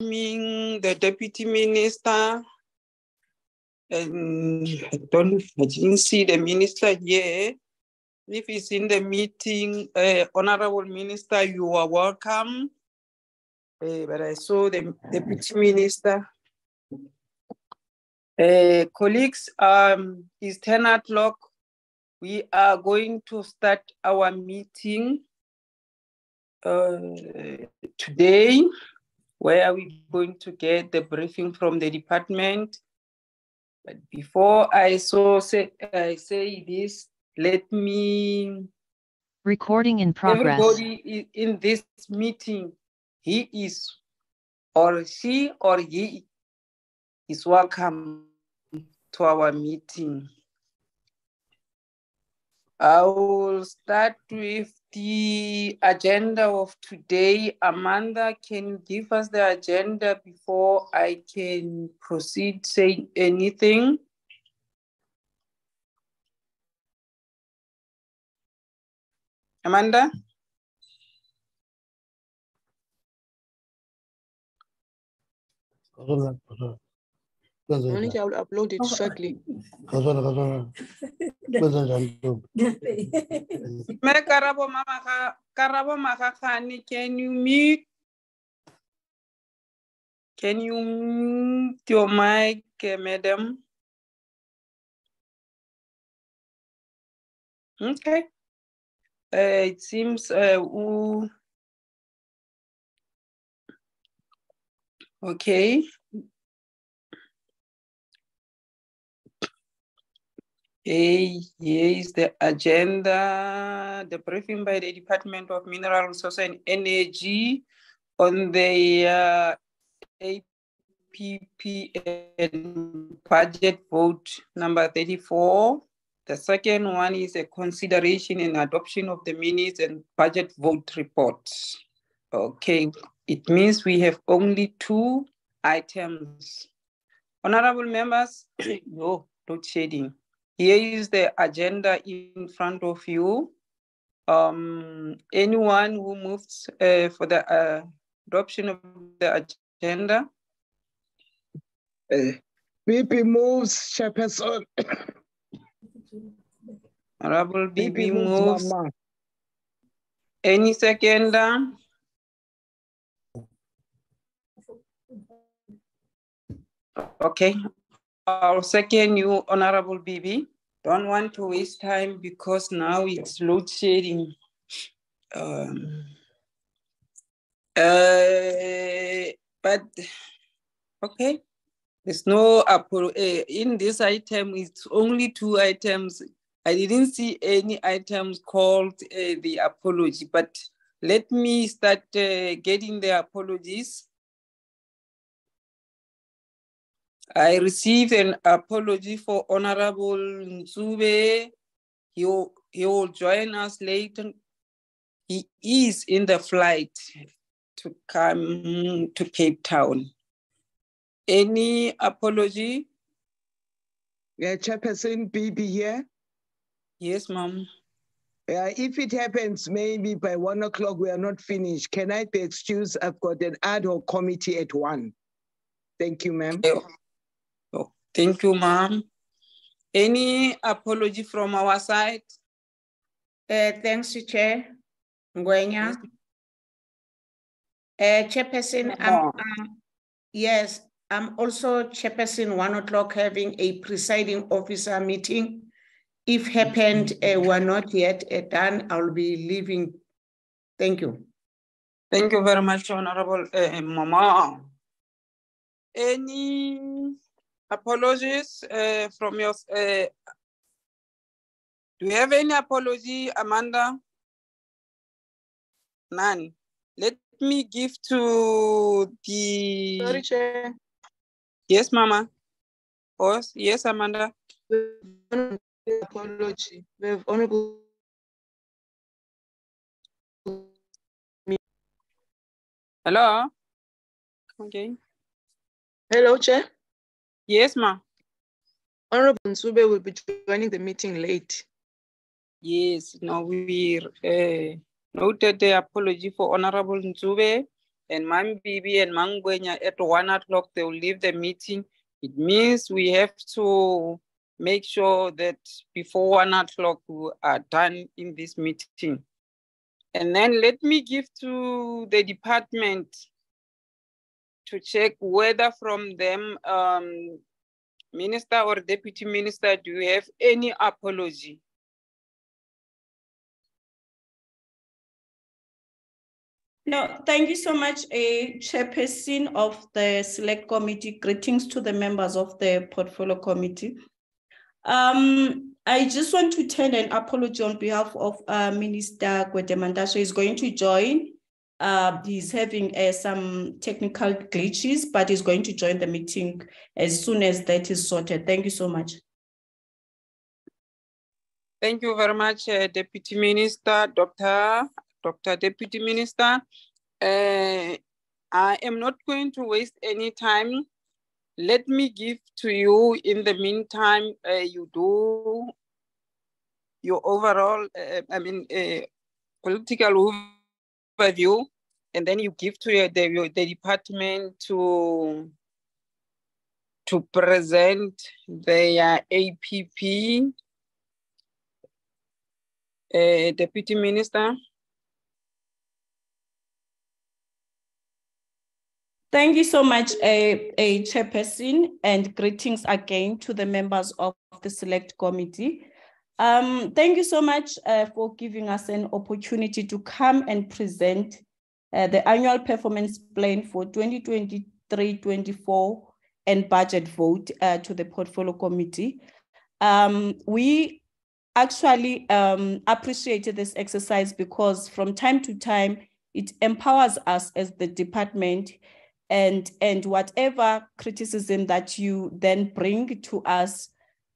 the Deputy Minister. And I don't, I didn't see the minister here. If he's in the meeting, uh, Honorable Minister, you are welcome. Uh, but I saw the Deputy Minister. Uh, colleagues, um, it's 10 o'clock. We are going to start our meeting uh, today, where are we're going to get the briefing from the department. But before I so say, I say this, let me Recording in progress. Everybody in this meeting, he is, or she or he is welcome to our meeting. I will start with the agenda of today. Amanda, can you give us the agenda before I can proceed saying anything? Amanda? Kazana, kazana. Kwenza Only njani? I will upload it shortly. Kazana, kazana. Kwenza njani ntombi? Me karabo mama karabo makakani can you mute? Can you mute your mic, eh, madam? Okay. Uh, it seems uh, who- okay. Hey, here is the agenda, the briefing by the Department of Mineral Resources and Energy on the uh, APP and budget vote number 34. The second one is a consideration and adoption of the minutes and budget vote reports. Okay, it means we have only two items. Honorable members, no, load shedding. Here is the agenda in front of you. Um, anyone who moves uh, for the uh, adoption of the agenda? BP moves, Chairperson. Honorable BP BB moves, moves. Any second? Okay, I'll second you, Honorable BB. Don't want to waste time because now it's load shedding. Um, uh, but, okay, there's no, uh, in this item, it's only two items. I didn't see any items called uh, the apology, but let me start uh, getting the apologies. I received an apology for Honorable Nzube. He will, he will join us later. He is in the flight to come to Cape Town. Any apology? Yeah, Chairperson BB here. Yes, ma'am. Yeah, if it happens, maybe by one o'clock we are not finished. Can I be excused? I've got an ad hoc committee at one. Thank you, ma'am. Thank you, ma'am. Any apology from our side? Uh, thanks, Chair. Ngwenya. Uh, Chairperson, I'm, um, yes, I'm also Chairperson, one o'clock having a presiding officer meeting. If happened, uh, we're not yet done, I'll be leaving. Thank you. Thank you very much, Honorable Mama. Any apologies uh, from your? Uh, do you have any apology, Amanda? None. Let me give to the. Sorry, Chair. Yes, Mama. Oh, yes, Amanda. Apology. We have honorable. Hello. Okay. Hello, Chair. Yes, ma'am. Honorable Nsube will be joining the meeting late. Yes. No, we uh, noted the apology for Honorable Nzube. and Mambibi and Mangwenya at one o'clock, they will leave the meeting. It means we have to make sure that before one o'clock we are done in this meeting. And then let me give to the department to check whether from them, um, minister or deputy minister, do you have any apology? No, thank you so much, a chairperson of the select committee. Greetings to the members of the portfolio committee. Um, I just want to turn an apology on behalf of uh, Minister Gwede He's going to join. Uh, he's having uh, some technical glitches, but he's going to join the meeting as soon as that is sorted. Thank you so much. Thank you very much, uh, Deputy Minister, Dr. Dr. Deputy Minister. Uh, I am not going to waste any time. Let me give to you in the meantime, uh, you do your overall, uh, I mean, political overview, and then you give to your, the, your, the department to, to present their APP. Uh, Deputy Minister. Thank you so much, a, a chairperson, and greetings again to the members of the select committee. Um, thank you so much uh, for giving us an opportunity to come and present uh, the annual performance plan for 2023-24 and budget vote uh, to the portfolio committee. Um, we actually um, appreciated this exercise because from time to time, it empowers us as the department and and whatever criticism that you then bring to us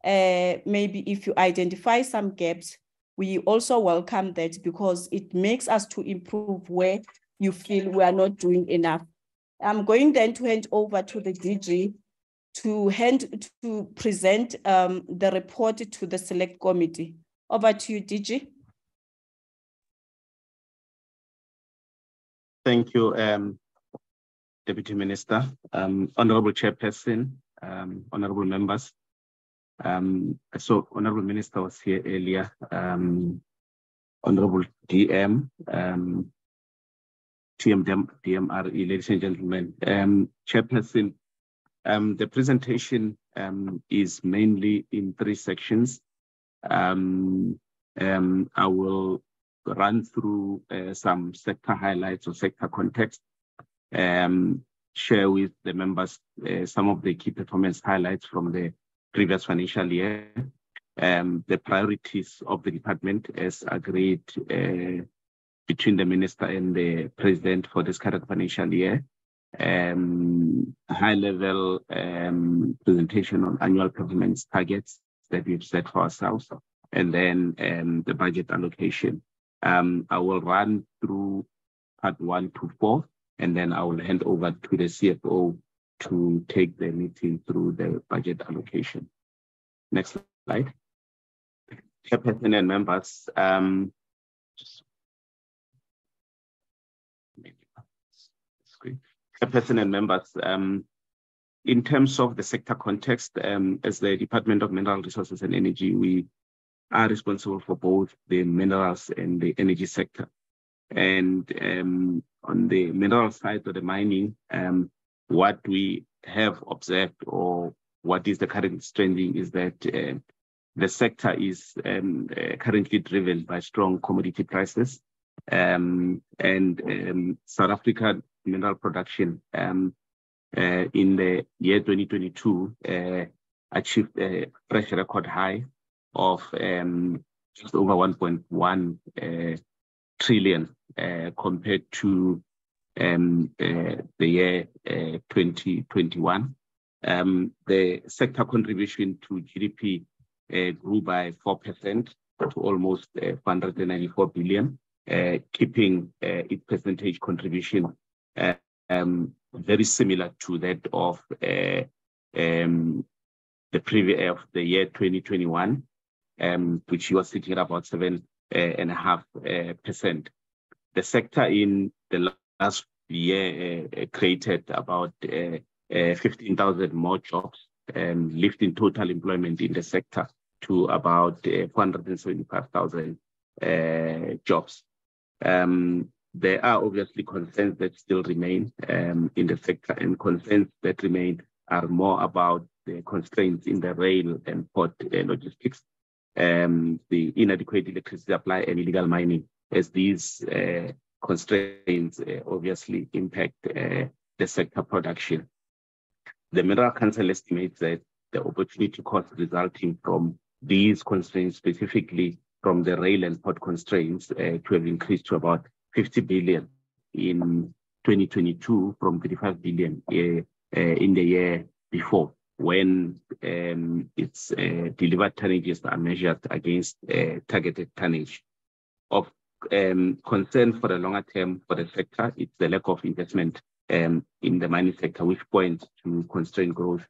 uh, maybe if you identify some gaps we also welcome that because it makes us to improve where you feel we are not doing enough. I'm going then to hand over to the dg to hand to present um, the report to the select committee. Over to you dg Thank you, um, Deputy Minister, um, Honorable Chairperson, um, Honorable Members. Um, so Honorable Minister was here earlier, um, Honorable DM, um, TM, DMRE, ladies and gentlemen. Um, Chairperson, um, the presentation um, is mainly in three sections. Um, um, I will run through uh, some sector highlights or sector context um, share with the members uh, some of the key performance highlights from the previous financial year, um, the priorities of the department as agreed uh, between the minister and the president for this current financial year, um, high level um, presentation on annual performance targets that we've set for ourselves, and then um, the budget allocation. Um, I will run through part one to four and then I will hand over to the CFO to take the meeting through the budget allocation. Next slide. Chairperson and members, um, just Chairperson and members, um, in terms of the sector context, um, as the Department of Mineral Resources and Energy, we are responsible for both the minerals and the energy sector. And um, on the mineral side of the mining, um, what we have observed or what is the current trending is that uh, the sector is um, uh, currently driven by strong commodity prices. Um, and um, South Africa mineral production um, uh, in the year 2022 uh, achieved a fresh record high of um, just over 1.1 uh, trillion uh, compared to um, uh, the year uh, 2021. Um, the sector contribution to GDP uh, grew by 4% to almost uh, 494 billion, keeping its percentage contribution um, very similar to that of um, the previous of the year 2021, um, which was sitting at about seven and a half percent the sector in the last year uh, created about uh, uh, 15,000 more jobs, um, lifting total employment in the sector to about uh, 475,000 uh, jobs. Um, there are obviously concerns that still remain um, in the sector, and concerns that remain are more about the constraints in the rail and port uh, logistics, um, the inadequate electricity supply, and illegal mining, as these uh, constraints uh, obviously impact uh, the sector production. The Mineral Council estimates that the opportunity cost resulting from these constraints, specifically from the rail and port constraints, uh, to have increased to about 50 billion in 2022 from 35 billion in the year before when um, its uh, delivered tonnages are measured against uh, targeted tonnage. Of um, concern for the longer term for the sector, is the lack of investment um, in the mining sector, which points to constrained growth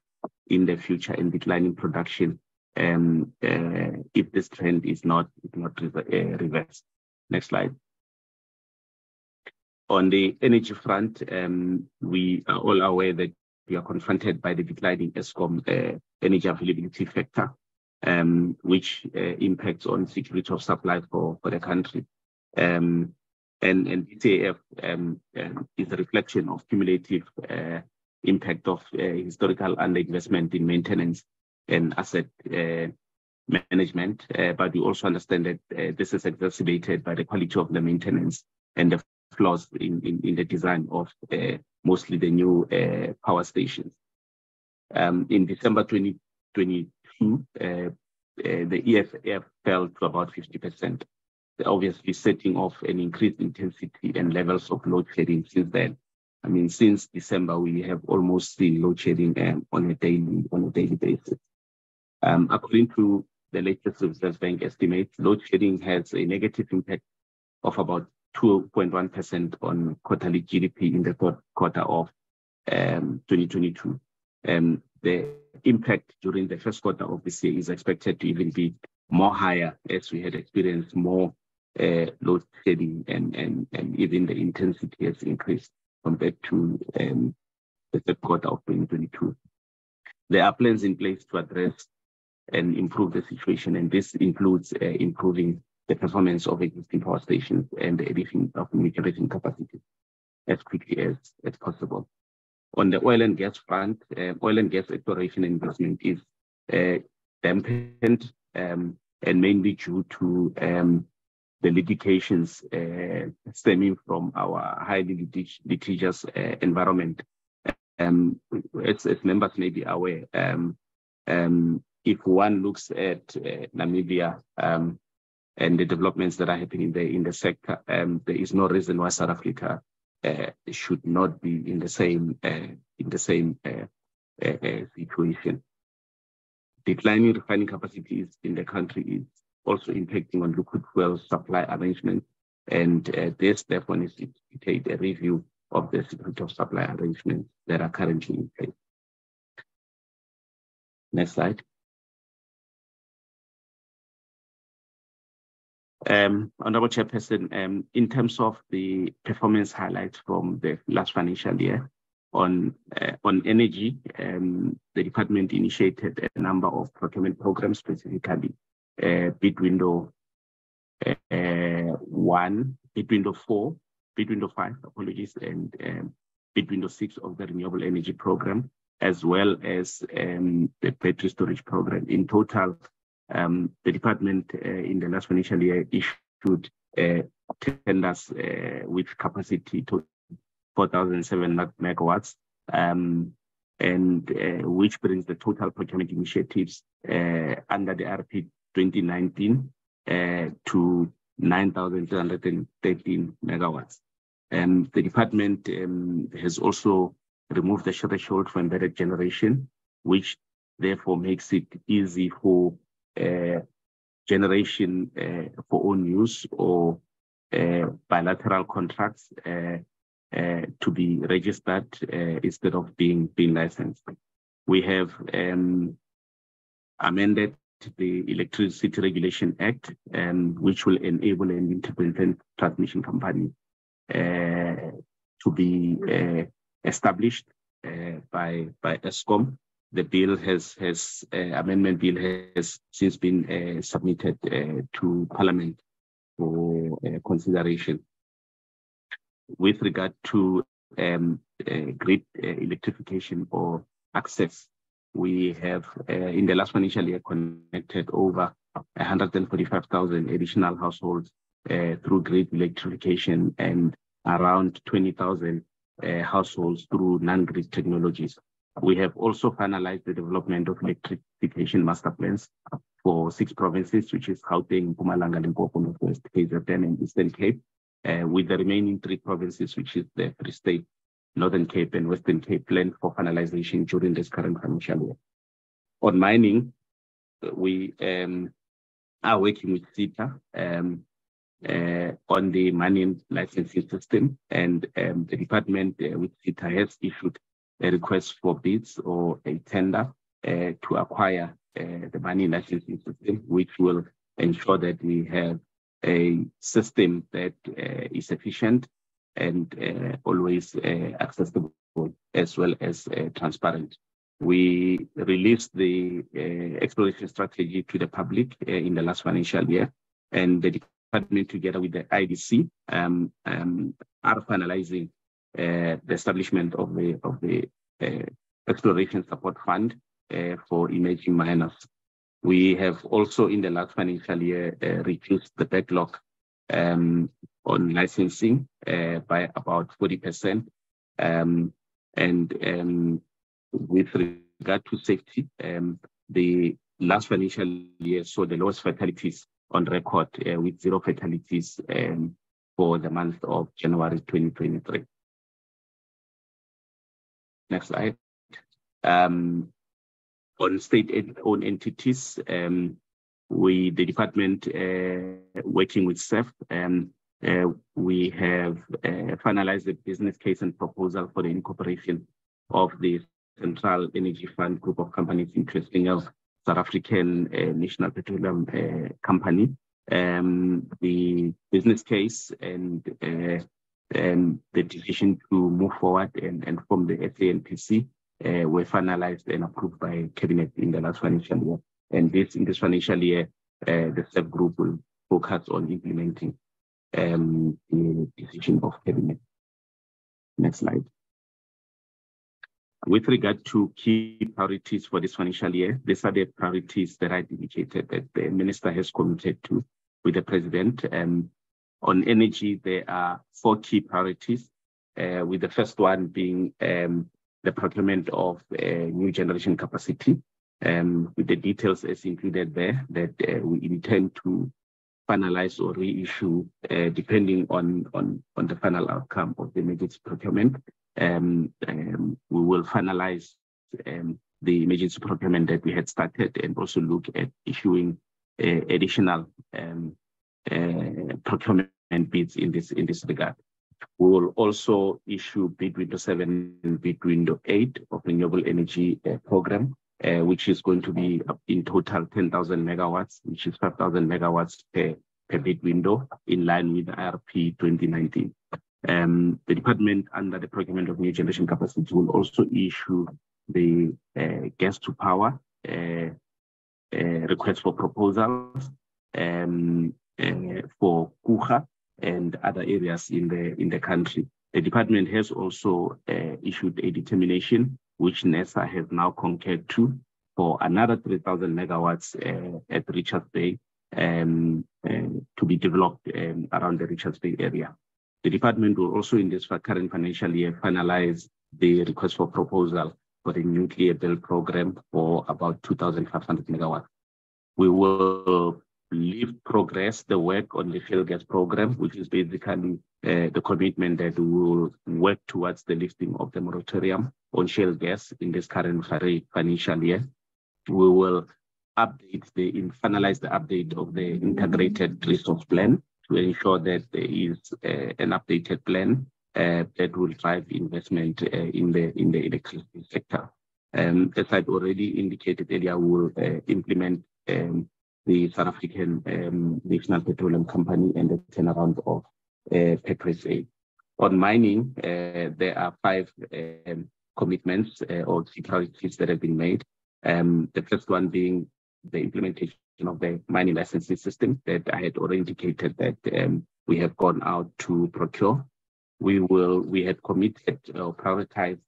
in the future and declining production um, uh, if this trend is not, not uh, reversed. Next slide. On the energy front, um, we are all aware that we are confronted by the declining Eskom uh, energy availability factor, um, which uh, impacts on security of supply for, for the country. Um, and, and DCAF um, um, is a reflection of cumulative uh, impact of uh, historical underinvestment in maintenance and asset uh, management. Uh, but we also understand that uh, this is exacerbated by the quality of the maintenance and the flaws in, in, in the design of uh, mostly the new power stations. Um, in December 2022, the EAF fell to about 50% obviously setting off an increased intensity and levels of load shedding since then. I mean, since December, we have almost seen load shedding um, on a daily on a daily basis. Um, according to the latest Reserve Bank estimates, load shedding has a negative impact of about 2.1% on quarterly GDP in the third quarter of um, 2022. Um, the impact during the first quarter of this year is expected to even be more higher as we had experienced more uh, load shedding and, and, and even the intensity has increased compared to um, the third quarter of 2022. There are plans in place to address and improve the situation, and this includes uh, improving the performance of existing power stations and the addition of new generating capacity as quickly as, as possible. On the oil and gas front, uh, oil and gas exploration investment is uh, dampened um, and mainly due to um, the litigations uh, stemming from our highly litig litigious uh, environment. Um, as, as, members may be aware, um, um, if one looks at uh, Namibia um, and the developments that are happening there in the sector, um, there is no reason why South Africa uh, should not be in the same uh, in the same uh, situation. Declining refining capacities in the country is also impacting on liquid fuel supply arrangements. And uh, this therefore needs to take a review of the security of supply arrangements that are currently in place. Next slide. Um, Honorable Chairperson, um, in terms of the performance highlights from the last financial year on uh, on energy, um, the department initiated a number of procurement programs specifically bid window uh, one, bid window four, bid window five, apologies, and um, bid window six of the renewable energy program, as well as um, the battery storage program. In total, um, the department uh, in the last financial year issued tenders with capacity to 4,700 megawatts, um, and uh, which brings the total procurement initiatives uh, under the IRP 2019 uh, to 9,313 megawatts. And the department um, has also removed the threshold for embedded generation, which therefore makes it easy for uh, generation uh, for own use or uh, bilateral contracts uh, uh, to be registered instead of being being licensed. We have um, amended the Electricity Regulation Act, um, which will enable an independent transmission company uh, to be uh, established uh, by by Eskom. The bill has has uh, amendment bill has since been uh, submitted uh, to Parliament for consideration. With regard to um, grid electrification or access, we have in the last financial year connected over 145,000 additional households uh, through grid electrification and around 20,000 uh, households through non-grid technologies. We have also finalized the development of electrification master plans for six provinces, which is Gauteng, Mpumalanga, Limpopo, Northwest, KZN, and Eastern Cape, uh, with the remaining three provinces, which is the Free State, Northern Cape, and Western Cape, planned for finalization during this current financial year. On mining, we um, are working with SITA um, uh, on the mining licensing system, and um, the department uh, with SITA has issued a request for bids or a tender uh, to acquire uh, the mining licensing system, which will ensure that we have a system that uh, is efficient and uh, always accessible as well as transparent. We released the exploration strategy to the public in the last financial year, and the department together with the IDC um, um, are finalizing uh, the establishment of the of the uh, exploration support fund uh, for emerging miners. We have also in the last financial year reduced the backlog um, on licensing by about 40%. Um, and um, with regard to safety, um, the last financial year saw the lowest fatalities on record uh, with zero fatalities um, for the month of January 2023. Next slide. Um, on state-owned entities, um, we, the department, uh, working with CEF, um, uh, we have uh, finalized the business case and proposal for the incorporation of the Central Energy Fund group of companies interesting of South African uh, National Petroleum uh, Company. Um, the business case and uh, and the decision to move forward and, and form the SANPC were finalized and approved by cabinet in the last financial year. And this in this financial year, the CEF group will focus on implementing um, the decision of cabinet. Next slide. With regard to key priorities for this financial year, these are the priorities that I indicated that the minister has committed to with the president. Um, on energy, there are four key priorities, uh, with the first one being um, the procurement of uh, new generation capacity, um, with the details as included there that uh, we intend to finalize or reissue uh, depending on, on, on the final outcome of the emergency procurement. Um, um, we will finalize um, the emergency procurement that we had started and also look at issuing uh, additional um, uh, procurement bids in this in this regard. We will also issue bid window seven and bid window eight of renewable energy uh, program, uh, which is going to be in total 10,000 megawatts, which is 5,000 megawatts per, per bid window in line with IRP 2019. Um, the department under the procurement of new generation capacity will also issue the uh, gas to power uh, uh, request for proposals um, uh, for Coega and other areas in the in the country. The department has also uh, issued a determination, which NERSA has now concurred to, for another 3,000 megawatts uh, at Richards Bay um, uh, to be developed um, around the Richards Bay area. The department will also, in this current financial year, finalize the request for proposal for the nuclear build program for about 2,500 megawatts. We will leave progress the work on the shale gas program, which is basically uh, the commitment that we will work towards the lifting of the moratorium on shale gas in this current financial year. We will update the finalize the update of the integrated resource plan to ensure that there is uh, an updated plan uh, that will drive investment uh, in the in the electricity sector. Um, as I've already indicated earlier, we will uh, implement um, the South African um, National Petroleum Company and the turnaround of uh, PetroSA. on mining, uh, there are five um, commitments uh, or priorities that have been made. Um, the first one being the implementation of the mining licensing system that I had already indicated that um, we have gone out to procure. We will, we had committed or prioritized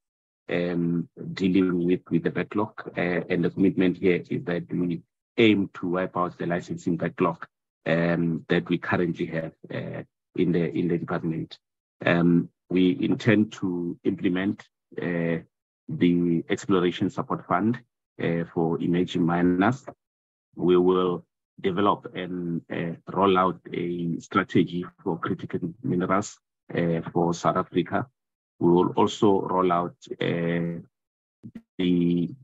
um, dealing with, with the backlog. Uh, and the commitment here is that we aim to wipe out the licensing backlog um, that we currently have uh, in the in the department. Um, we intend to implement uh, the exploration support fund uh, for emerging miners. We will develop and uh, roll out a strategy for critical minerals uh, for South Africa. We will also roll out uh, the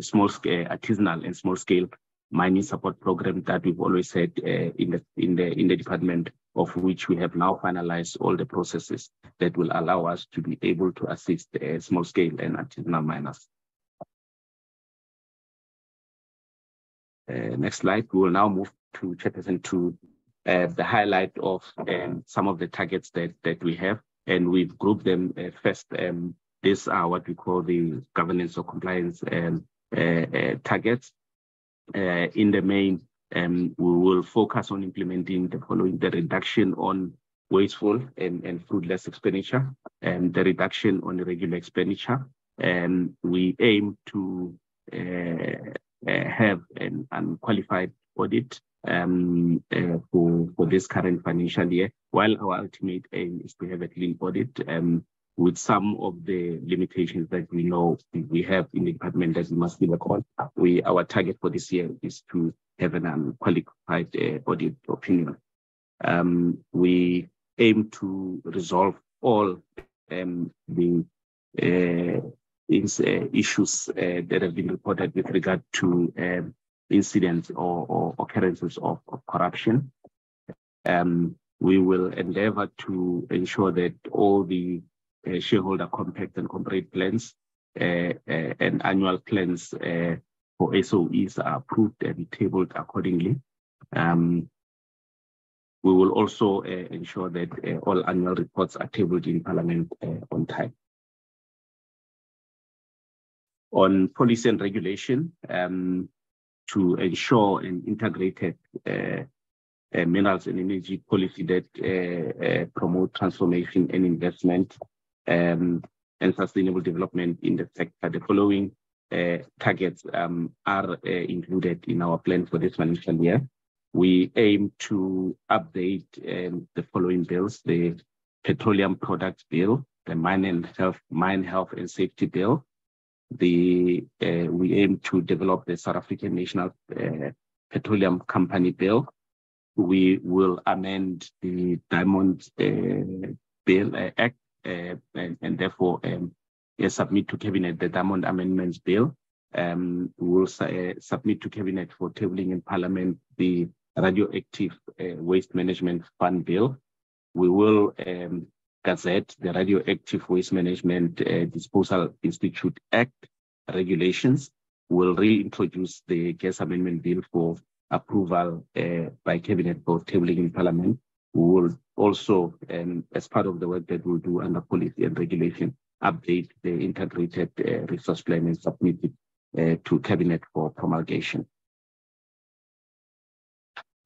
small scale artisanal and small scale mining support program that we've always had uh, in the in the in the department of which we have now finalized all the processes that will allow us to be able to assist uh, small scale and artisanal miners. Uh, next slide. We will now move to Chairperson to uh, the highlight of um, some of the targets that that we have, and we've grouped them uh, first. Um, these are what we call the governance or compliance um, uh, targets uh, in the main, um, we will focus on implementing the following, the reduction on wasteful and, and fruitless expenditure and the reduction on irregular expenditure. And we aim to uh, uh, have an unqualified audit um, uh, for, for this current financial year, while our ultimate aim is to have a clean audit. Um, with some of the limitations that we know we have in the department that we must be on. We our target for this year is to have an unqualified uh, audit opinion. Um, we aim to resolve all um, the uh, uh, issues uh, that have been reported with regard to um, incidents or, or, occurrences of, of corruption. Um, we will endeavor to ensure that all the shareholder compact and corporate plans uh, uh, and annual plans for SOEs are approved and tabled accordingly. Um, we will also ensure that all annual reports are tabled in Parliament on time. On policy and regulation, um, to ensure an integrated uh, uh, minerals and energy policy that uh, promote transformation and investment um, and sustainable development in the sector. The following uh, targets um, are uh, included in our plan for this financial year. We aim to update um, the following bills, the Petroleum Products Bill, the Mine and Health, Mine Health and Safety Bill. The, uh, we aim to develop the South African National uh, Petroleum Company Bill. We will amend the Diamond uh, Bill uh, Act and, and, therefore um, submit to Cabinet the Diamond Amendments Bill. Um, we will uh, submit to Cabinet for tabling in Parliament the Radioactive uh, Waste Management Fund Bill. We will um, gazette the Radioactive Waste Management uh, Disposal Institute Act regulations. We'll reintroduce the Gas Amendment Bill for approval uh, by Cabinet for tabling in Parliament. Will also, um, as part of the work that we'll do under policy and regulation, update the integrated uh, resource plan and submit it uh, to cabinet for promulgation.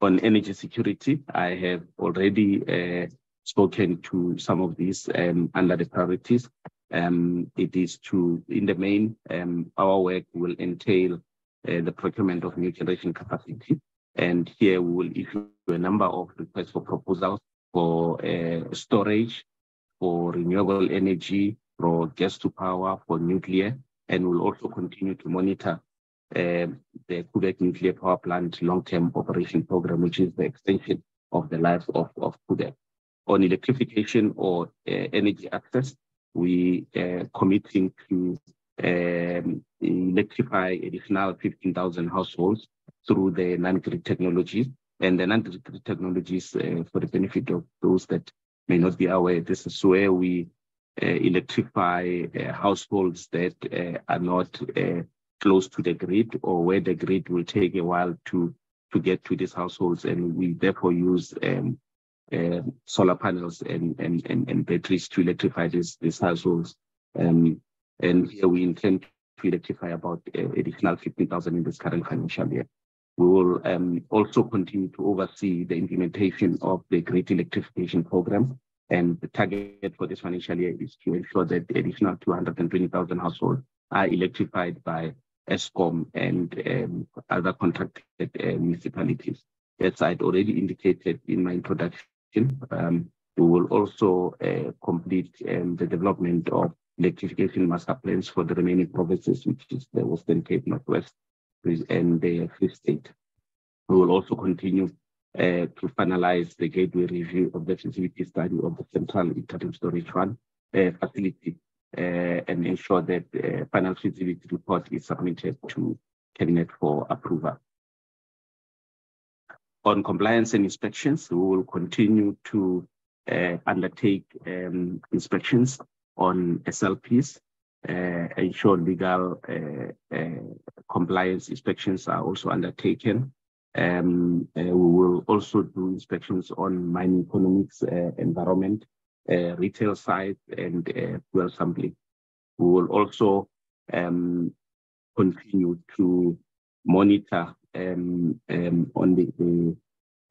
On energy security, I have already uh, spoken to some of these um, under the priorities. Um, it is to, in the main, um, our work will entail uh, the procurement of new generation capacity. And here we will issue a number of requests for proposals for uh, storage, for renewable energy, for gas to power, for nuclear, and we'll also continue to monitor uh, the Koeberg Nuclear Power Plant long-term operation program, which is the extension of the life of, of Koeberg. On electrification or uh, energy access, we uh, committing to um, electrify additional 15,000 households through the non-grid technologies and the non-grid technologies uh, for the benefit of those that may not be aware. This is where we uh, electrify uh, households that uh, are not uh, close to the grid or where the grid will take a while to to get to these households and we therefore use um, um, solar panels and, and, and, and batteries to electrify these, these households. Um, and here we intend to electrify about uh, additional 15,000 in this current financial year. We will um, also continue to oversee the implementation of the Grid Electrification Program. And the target for this financial year is to ensure that additional 220,000 households are electrified by Eskom and um, other contracted uh, municipalities. As I'd already indicated in my introduction, um, we will also uh, complete um, the development of electrification master plans for the remaining provinces, which is the Western Cape, Northwest, and the Free State. We will also continue uh, to finalize the gateway review of the feasibility study of the Central Interim Storage Fund uh, facility uh, and ensure that the final feasibility report is submitted to Cabinet for approval. On compliance and inspections, we will continue to uh, undertake um, inspections on SLPs, uh, ensure legal uh, uh, compliance inspections are also undertaken. Um, uh, we will also do inspections on mining economics, uh, environment, retail side, and fuel sampling. We will also um, continue to monitor um, um, on the, the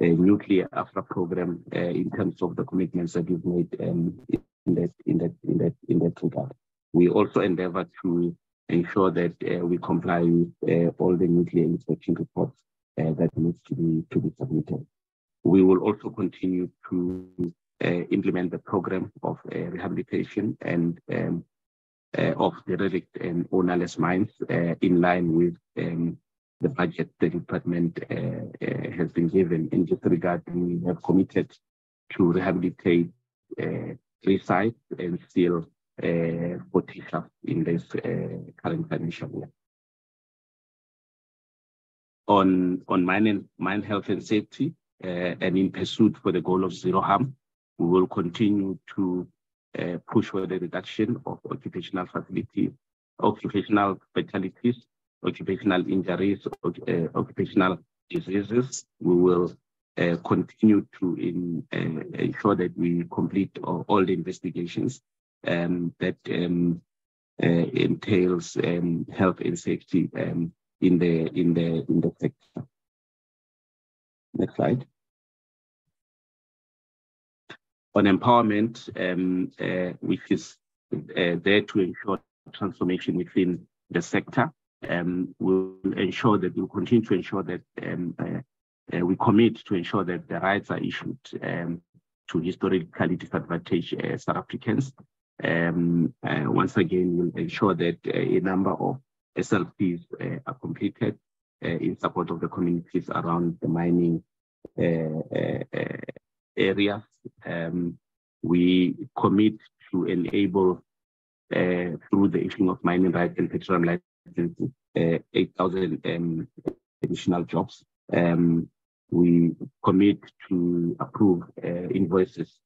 nuclear AFRA program uh, in terms of the commitments that you've made um, in that in that in that in that regard. We also endeavor to ensure that uh, we comply with uh, all the nuclear inspection reports that needs to be to be submitted. We will also continue to uh, implement the program of uh, rehabilitation and um, uh, of derelict and ownerless mines in line with um, the budget the department has been given. In this regard, we have committed to rehabilitate three sites and still uh, 40 shafts in this uh, current financial year. On, on mine, and, mine health and safety, uh, and in pursuit for the goal of zero harm, we will continue to uh, push for the reduction of occupational facilities, occupational fatalities, occupational injuries, uh, occupational diseases. We will uh, continue to in, uh, ensure that we complete all, all the investigations um, that um, uh, entails um, health and safety um, in the in the in the sector. Next slide. On empowerment, um, which is there to ensure transformation within the sector, um, we'll ensure that we'll continue to ensure that um, uh, uh, we commit to ensure that the rights are issued um, to historically disadvantaged uh, South Africans. Um, uh, once again, we'll ensure that uh, a number of SLPs uh, are completed in support of the communities around the mining areas. Um, we commit to enable through the issuing of mining rights and petroleum licenses 8,000 um, additional jobs. Um, we commit to approve uh, invoices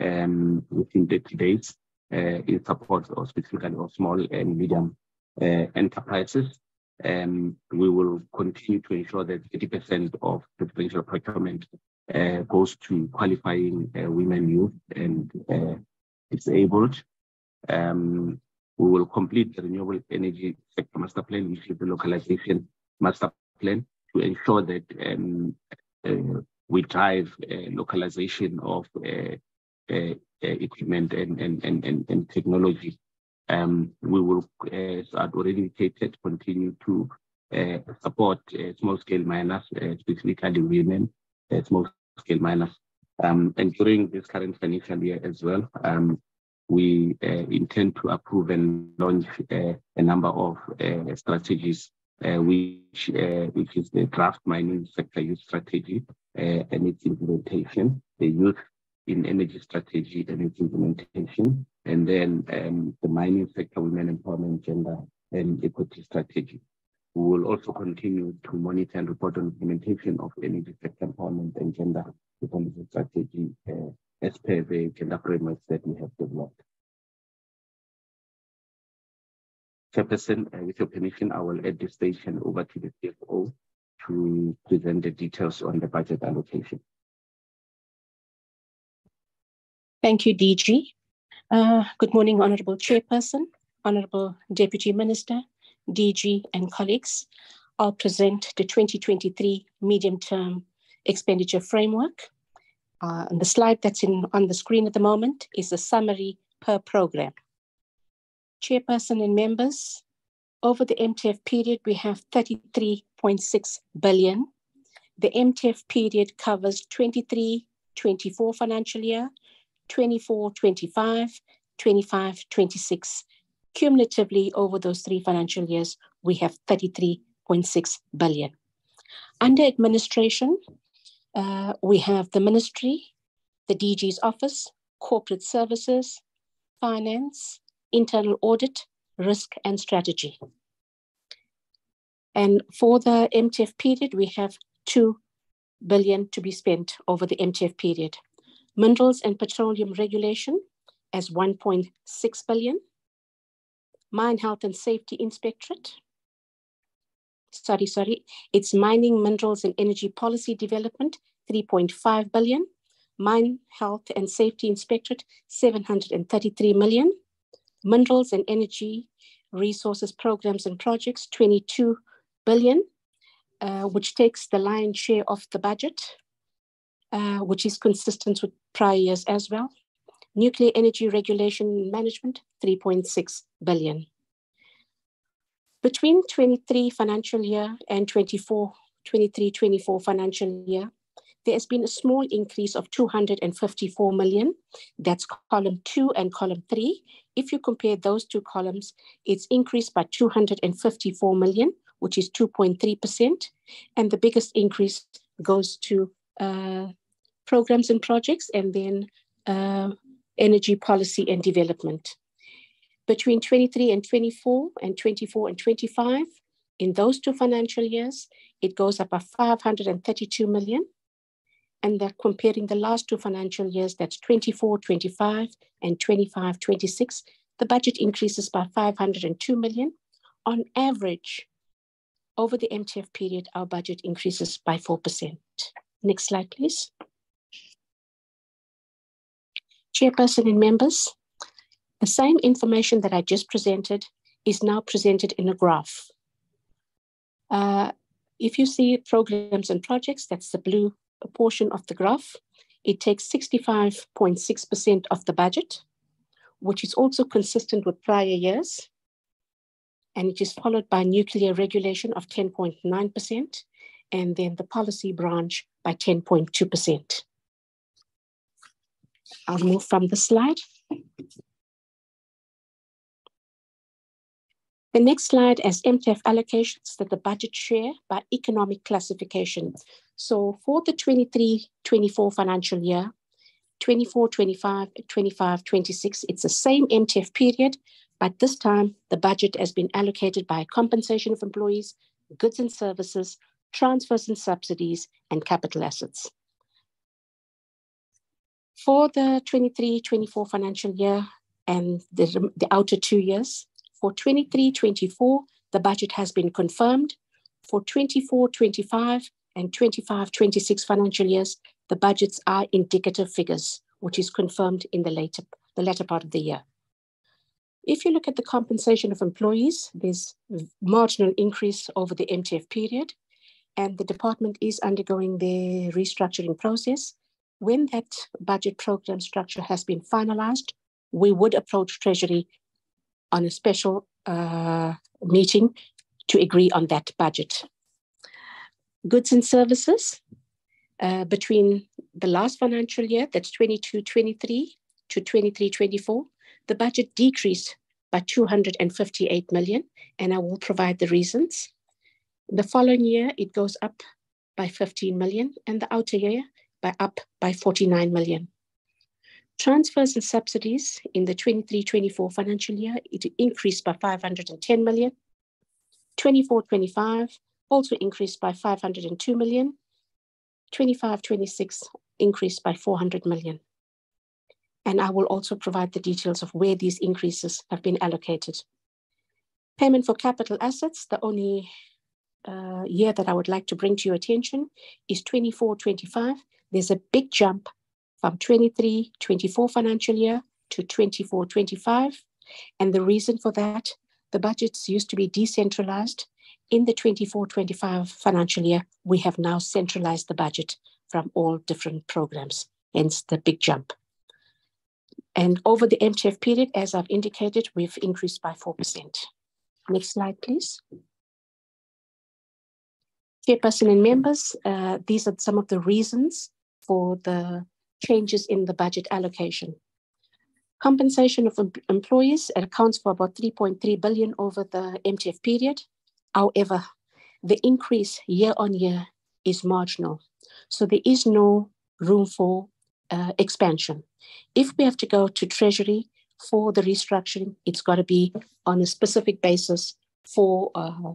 um, within 30 days uh, in support of specifically of small and medium uh, enterprises. Um, we will continue to ensure that 80% of the potential procurement uh, goes to qualifying uh, women, youth, and uh, disabled. Um, we will complete the renewable energy sector master plan, which is the localization master plan, to ensure that um, uh, we drive uh, localization of uh, equipment and, and, and, and, and technology. Um, we will, as I've already indicated, continue to uh, support uh, small-scale miners, uh, specifically women, small-scale miners. Um, and during this current financial year as well, um, we intend to approve and launch a number of strategies uh, which, uh, which is the draft mining sector youth strategy uh, and its implementation, the youth in energy strategy and its implementation, and then um, the mining sector women empowerment, gender and equity strategy. We will also continue to monitor and report on implementation of energy sector empowerment and gender equality strategy uh, as per the frameworks that we have developed. Chairperson, uh, with your permission, I will add this station over to the CFO to present the details on the budget allocation. Thank you, DG. Uh, good morning, Honorable Chairperson, Honorable Deputy Minister, DG, and colleagues. I'll present the 2023 medium-term expenditure framework. Uh, and the slide that's in, on the screen at the moment is a summary per program. Chairperson and members, over the MTF period, we have 33.6 billion. The MTF period covers 23, 24 financial year, 24, 25, 25, 26. Cumulatively over those three financial years, we have 33.6 billion. Under administration, uh, we have the ministry, the DG's office, corporate services, finance, internal audit, risk and strategy. And for the MTF period, we have 2 billion to be spent over the MTF period. Minerals and Petroleum Regulation as 1.6 billion. Mine Health and Safety Inspectorate. Sorry, sorry. It's Mining, Minerals and Energy Policy Development, 3.5 billion. Mine Health and Safety Inspectorate, 733 million. Minerals and Energy Resources Programs and Projects, 22 billion, uh, which takes the lion's share of the budget, uh, which is consistent with prior years as well. Nuclear Energy Regulation Management, 3.6 billion. Between 23 financial year and 24, 23, 24 financial year, there has been a small increase of 254 million. That's column two and column three. If you compare those two columns, it's increased by 254 million, which is 2.3%. And the biggest increase goes to uh, programs and projects and then uh, energy policy and development. Between 23 and 24 and 24 and 25, in those two financial years, it goes up by 532 million and they're comparing the last two financial years, that's 24, 25 and 25, 26, the budget increases by 502 million. On average, over the MTF period, our budget increases by 4%. Next slide, please. Chairperson and members, the same information that I just presented is now presented in a graph. Uh, if you see programs and projects, that's the blue portion of the graph. It takes 65.6% of the budget, which is also consistent with prior years. And it is followed by nuclear regulation of 10.9%, and then the policy branch by 10.2%. I'll move from the slide. The next slide is MTF allocations that the budget share by economic classification. So for the 23-24 financial year, 24, 25, 25, 26, it's the same MTF period, but this time the budget has been allocated by compensation of employees, goods and services, transfers and subsidies, and capital assets. For the 23-24 financial year and the, the outer two years, for 23-24, the budget has been confirmed. For 24-25 and 25-26 financial years, the budgets are indicative figures, which is confirmed in the later, the latter part of the year. If you look at the compensation of employees, there's marginal increase over the MTF period, and the department is undergoing the restructuring process. When that budget program structure has been finalized, we would approach Treasury on a special uh, meeting to agree on that budget. Goods and services uh, between the last financial year, that's 22 23 to 23 24, the budget decreased by 258 million, and I will provide the reasons. The following year, it goes up by 15 million, and the outer year by up by 49 million. Transfers and subsidies in the 23-24 financial year, it increased by 510 million. 24-25 also increased by 502 million. 25-26 increased by 400 million. And I will also provide the details of where these increases have been allocated. Payment for capital assets, the only uh, year that I would like to bring to your attention is 24-25. There's a big jump from 23-24 financial year to 24-25. And the reason for that, the budgets used to be decentralized. In the 24-25 financial year, we have now centralized the budget from all different programs, hence the big jump. And over the MTF period, as I've indicated, we've increased by 4%. Next slide, please. Chairperson and members, uh, these are some of the reasons for the changes in the budget allocation. Compensation of em employees accounts for about 3.3 billion over the MTF period. However, the increase year on year is marginal. So there is no room for uh, expansion. If we have to go to Treasury for the restructuring, it's got to be on a specific basis for uh,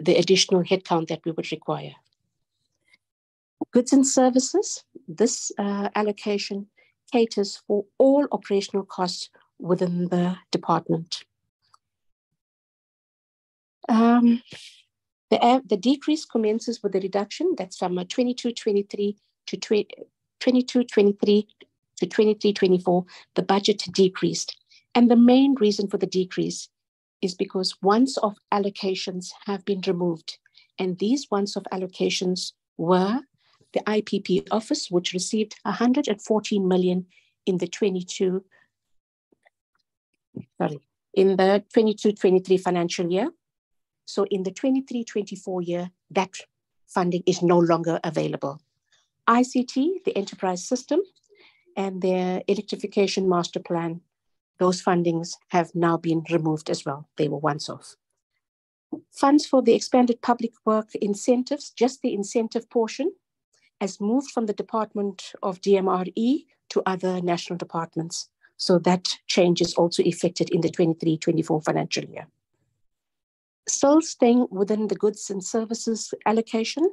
the additional headcount that we would require. Goods and services, this uh, allocation caters for all operational costs within the department. Um, the, uh, the decrease commences with the reduction that's from 22-23 to 22-23 to 23-24, the budget decreased. And the main reason for the decrease is because once off allocations have been removed. And these once off allocations were the IPP office, which received 114 million in the 22, sorry, in the 22-23 financial year. So in the 23-24 year, that funding is no longer available. ICT, the enterprise system, and their electrification master plan those fundings have now been removed as well. They were once off. Funds for the expanded public work incentives, just the incentive portion, has moved from the Department of DMRE to other national departments. So that change is also effected in the 23-24 financial year. Still staying within the goods and services allocation,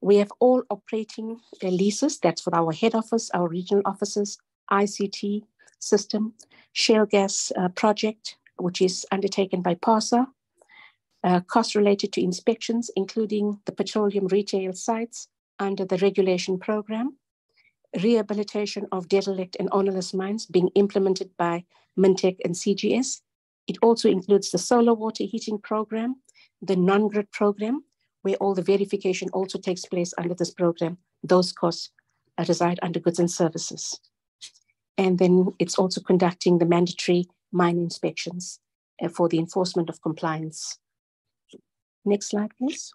we have all operating leases. That's for our head office, our regional offices, ICT system, shale gas uh, project, which is undertaken by PASA, uh, costs related to inspections, including the petroleum retail sites under the regulation program, rehabilitation of derelict and ownerless mines being implemented by Mintek and CGS. It also includes the solar water heating program, the non-grid program, where all the verification also takes place under this program. Those costs reside under goods and services. And then it's also conducting the mandatory mine inspections uh, for the enforcement of compliance. Next slide, please.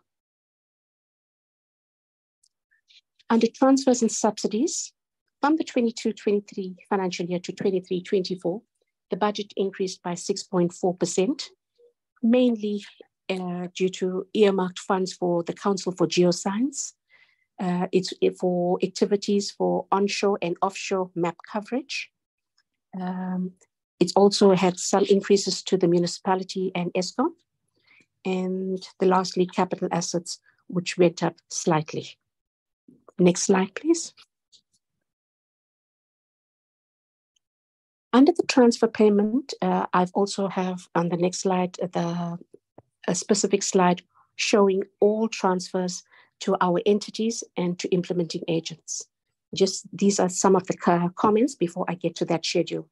Under transfers and subsidies, from the 22-23 financial year to 23-24, the budget increased by 6.4%, mainly uh, due to earmarked funds for the Council for Geoscience, uh, it's for activities for onshore and offshore map coverage. Um, it's also had some increases to the municipality and Eskom. And the lastly, capital assets, which went up slightly. Next slide, please. Under the transfer payment, uh, I've also have on the next slide the a specific slide showing all transfers to our entities and to implementing agents. Just these are some of the comments before I get to that schedule.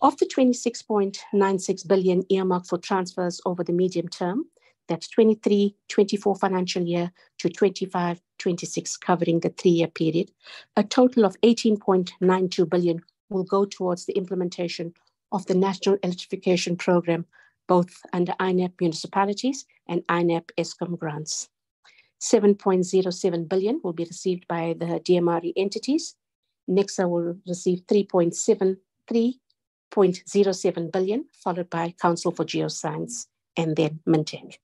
Of the 26.96 billion earmarked for transfers over the medium term, that's 23, 24 financial year to 25, 26 covering the three-year period, a total of 18.92 billion will go towards the implementation of the National Electrification Program, both under INEP municipalities and INEP Eskom grants. 7.07 billion will be received by the DMRE entities. NECSA will receive 3.73.07 billion, followed by Council for Geoscience and then Mintek.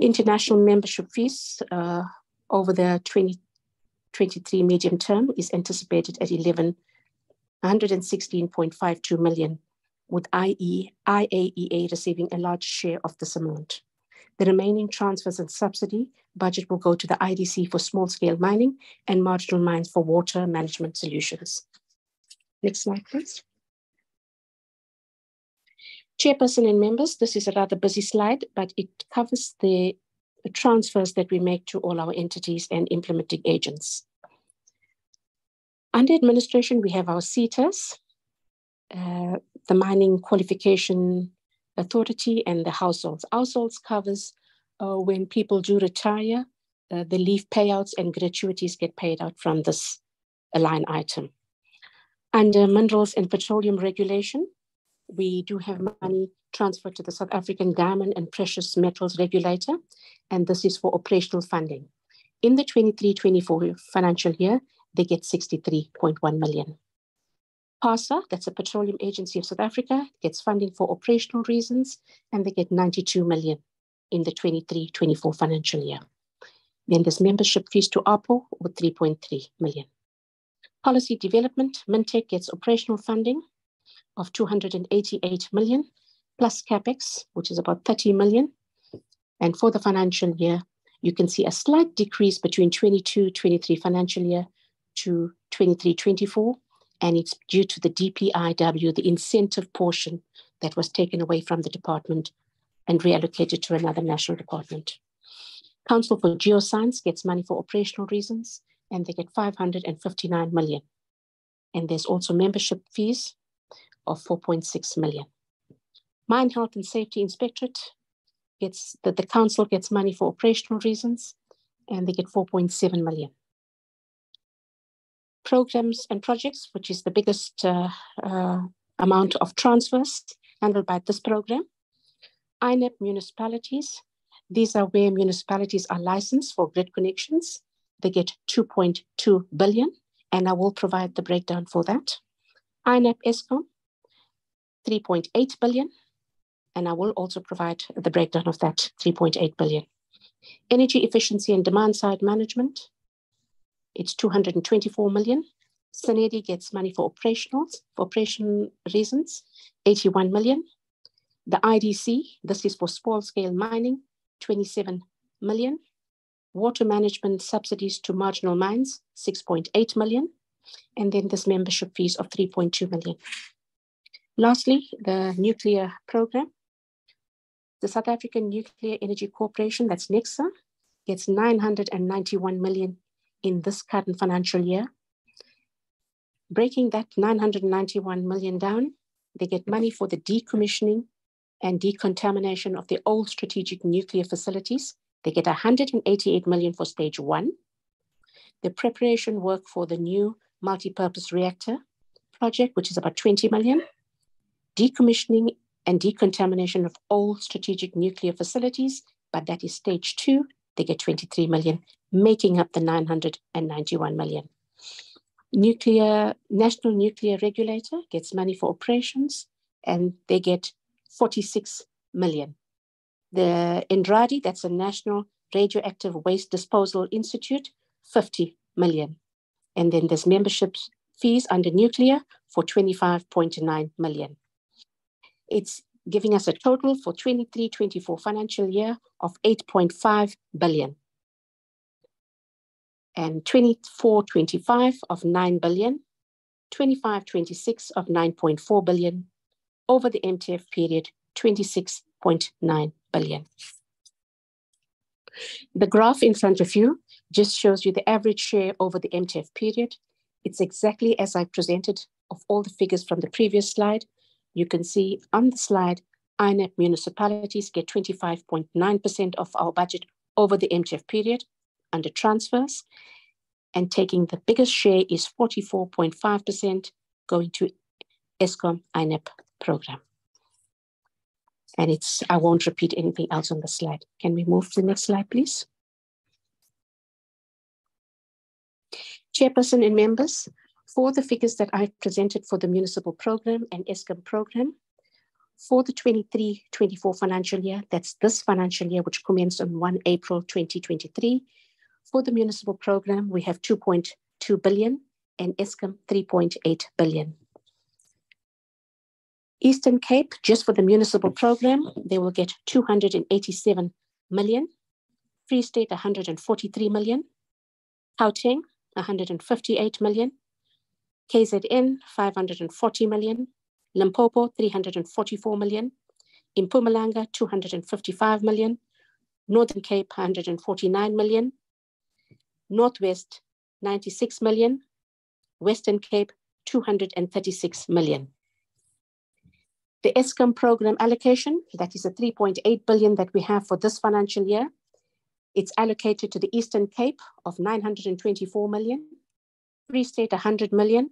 International membership fees uh, over the 2023 medium term is anticipated at 11 116.52 million, with IE, IAEA receiving a large share of this amount. The remaining transfers and subsidy budget will go to the IDC for small scale mining and marginal mines for water management solutions. Next slide, please. Chairperson and members, this is a rather busy slide, but it covers the, transfers that we make to all our entities and implementing agents. Under administration, we have our CETAs, uh, the Mining Qualification Authority and the households. Households covers uh, when people do retire, uh, the leave payouts and gratuities get paid out from this line item. Under minerals and petroleum regulation, we do have money transferred to the South African Diamond and Precious Metals Regulator, and this is for operational funding. In the 23-24 financial year, they get 63.1 million. PASA, that's a Petroleum Agency of South Africa, gets funding for operational reasons, and they get 92 million in the 23-24 financial year. Then there's membership fees to ARPO with 3.3 million. Policy development, Mintek gets operational funding of 288 million, plus CapEx, which is about 30 million. And for the financial year, you can see a slight decrease between 22-23 financial year to 23-24, and it's due to the DPIW, the incentive portion that was taken away from the department and reallocated to another national department. Council for Geoscience gets money for operational reasons, and they get 559 million. And there's also membership fees of 4.6 million. Mine Health and Safety Inspectorate gets that the council gets money for operational reasons, and they get 4.7 million. Programs and projects, which is the biggest uh, uh, amount of transfers handled by this program. INEP municipalities, these are where municipalities are licensed for grid connections. They get 2.2 billion, and I will provide the breakdown for that. INEP Eskom, 3.8 billion, and I will also provide the breakdown of that 3.8 billion. Energy efficiency and demand side management, it's 224 million. Sanedi gets money for operationals, for operation reasons, 81 million. The IDC, this is for small scale mining, 27 million. Water management subsidies to marginal mines, 6.8 million. And then this membership fees of 3.2 million. Lastly, the nuclear program. The South African Nuclear Energy Corporation, that's NECSA, gets 991 million in this current financial year. Breaking that 991 million down, they get money for the decommissioning and decontamination of the old strategic nuclear facilities. They get 188 million for stage one. The preparation work for the new multi-purpose reactor project, which is about 20 million. Decommissioning and decontamination of old strategic nuclear facilities, but that is stage two. They get 23 million, making up the 991 million. Nuclear National Nuclear Regulator gets money for operations, and they get 46 million. The Inradi, that's a National Radioactive Waste Disposal Institute, 50 million. And then there's membership fees under nuclear for 25.9 million. It's giving us a total for 23-24 financial year of 8.5 billion. 24-25 of 9 billion, 25-26 of 9.4 billion, over the MTF period, 26.9 billion. The graph in front of you just shows you the average share over the MTF period. It's exactly as I presented of all the figures from the previous slide. You can see on the slide, INEP municipalities get 25.9% of our budget over the MTF period under transfers. And taking the biggest share is 44.5% going to Eskom INEP program. And it's, I won't repeat anything else on the slide. Can we move to the next slide, please? Chairperson and members, for the figures that I've presented for the municipal program and Eskom program, for the 23-24 financial year, that's this financial year, which commenced on 1 April 2023, for the municipal program, we have 2.2 billion and Eskom 3.8 billion. Eastern Cape, just for the municipal program, they will get 287 million. Free State, 143 million. Gauteng, 158 million. KZN, 540 million. Limpopo, 344 million. Mpumalanga, 255 million. Northern Cape, 149 million. Northwest, 96 million. Western Cape, 236 million. The Eskom program allocation, that is a 3.8 billion that we have for this financial year. It's allocated to the Eastern Cape of 924 million, Free State 100 million,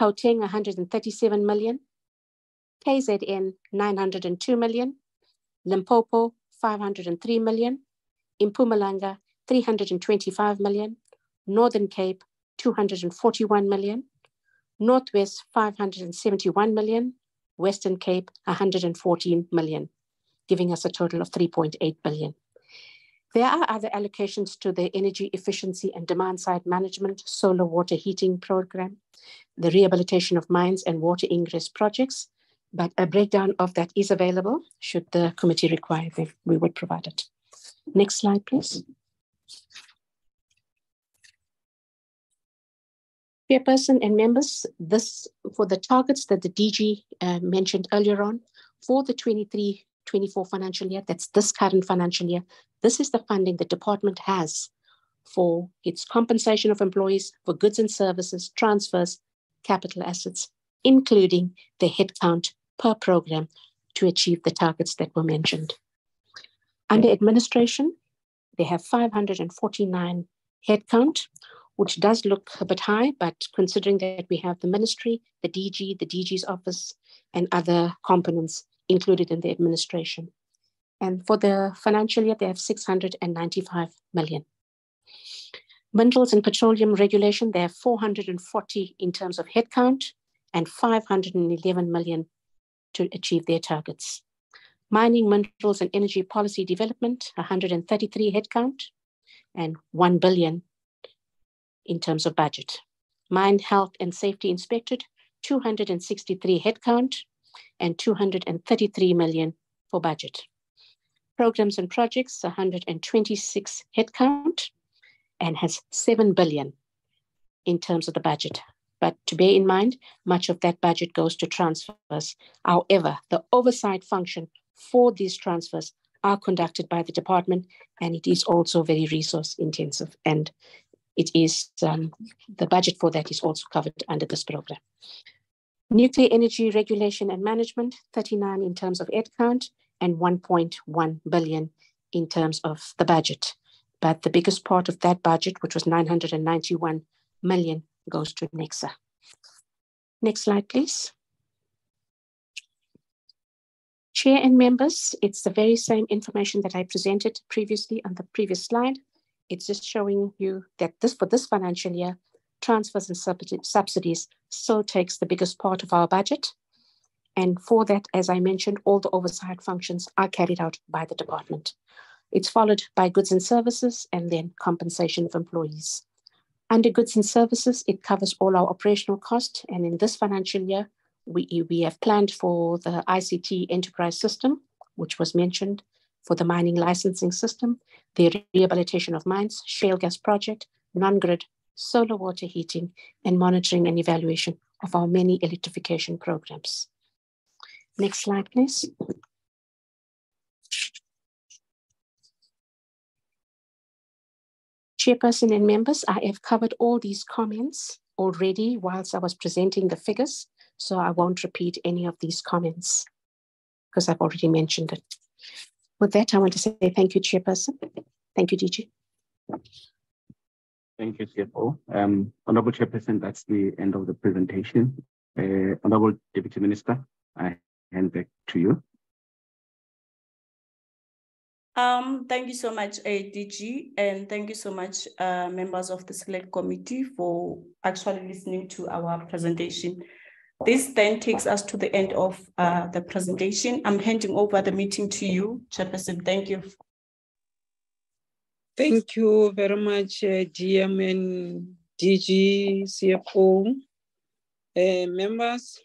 Gauteng 137 million, KZN 902 million, Limpopo 503 million, Mpumalanga 325 million, Northern Cape 241 million, Northwest 571 million, Western Cape 114 million, giving us a total of 3.8 billion. There are other allocations to the energy efficiency and demand side management, solar water heating program, the rehabilitation of mines and water ingress projects, but a breakdown of that is available should the committee require it, we would provide it. Next slide, please. Chairperson and members, this for the targets that the DG uh, mentioned earlier on, for the 23 24 financial year, that's this current financial year, this is the funding the department has for its compensation of employees for goods and services, transfers, capital assets, including the headcount per program to achieve the targets that were mentioned. Under administration, they have 549 headcount, which does look a bit high, but considering that we have the ministry, the DG, the DG's office, and other components included in the administration. And for the financial year, they have 695 million. Minerals and petroleum regulation, they have 440 in terms of headcount and 511 million to achieve their targets. Mining, minerals, and energy policy development, 133 headcount and 1 billion in terms of budget. Mine health and safety inspected, 263 headcount and 233 million for budget. Programs and projects, 126 headcount and has 7 billion in terms of the budget. But to bear in mind, much of that budget goes to transfers. However, the oversight function for these transfers are conducted by the department, and it is also very resource intensive. And it is um, the budget for that is also covered under this program. Nuclear energy regulation and management, 39 in terms of head count and 1.1 billion in terms of the budget. But the biggest part of that budget, which was 991 million, goes to NECSA. Next slide, please. Chair and members, it's the very same information that I presented previously on the previous slide. It's just showing you that this for this financial year, transfers and subsidies still takes the biggest part of our budget. And for that, as I mentioned, all the oversight functions are carried out by the department. It's followed by goods and services and then compensation of employees. Under goods and services, it covers all our operational costs. And in this financial year, we, we have planned for the ICT enterprise system, which was mentioned, for the mining licensing system, the rehabilitation of mines, shale gas project, non-grid, solar water heating, and monitoring and evaluation of our many electrification programs. Next slide, please. Chairperson and members, I have covered all these comments already whilst I was presenting the figures, so I won't repeat any of these comments because I've already mentioned it. With that, I want to say thank you, Chairperson. Thank you, DG. Thank you, CFO. Um, Honorable Chairperson, that's the end of the presentation. Uh, Honorable Deputy Minister, I hand back to you. Um, thank you so much, ADG, and thank you so much, uh, members of the Select Committee for actually listening to our presentation. This then takes us to the end of uh, the presentation. I'm handing over the meeting to you, Chairperson. Thank you. Thank you very much, uh, GM and DG, CFO, uh, members.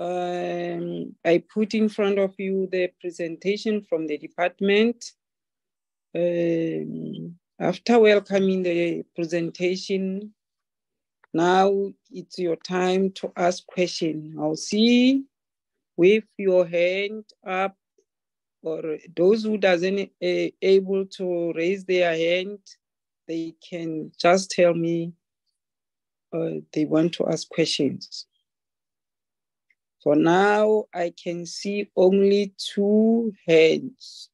Um, I put in front of you the presentation from the department. Um, after welcoming the presentation, now it's your time to ask question. I'll see with your hand up or those who doesn't uh, able to raise their hand, they can just tell me uh, they want to ask questions. For now, I can see only two hands.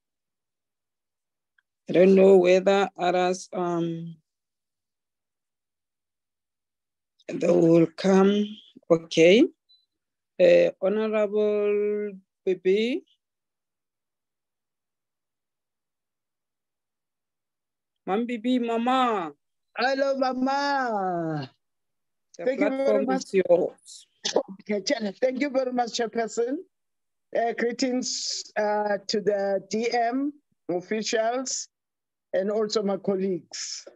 I don't know whether others um, they will come. Okay. Uh, Honorable Bibi. Mam Bibi, Mama. Hello, Mama. The Thank you very much. is yours. Thank you very much, Chairperson. Uh, greetings uh, to the DM officials and also my colleagues.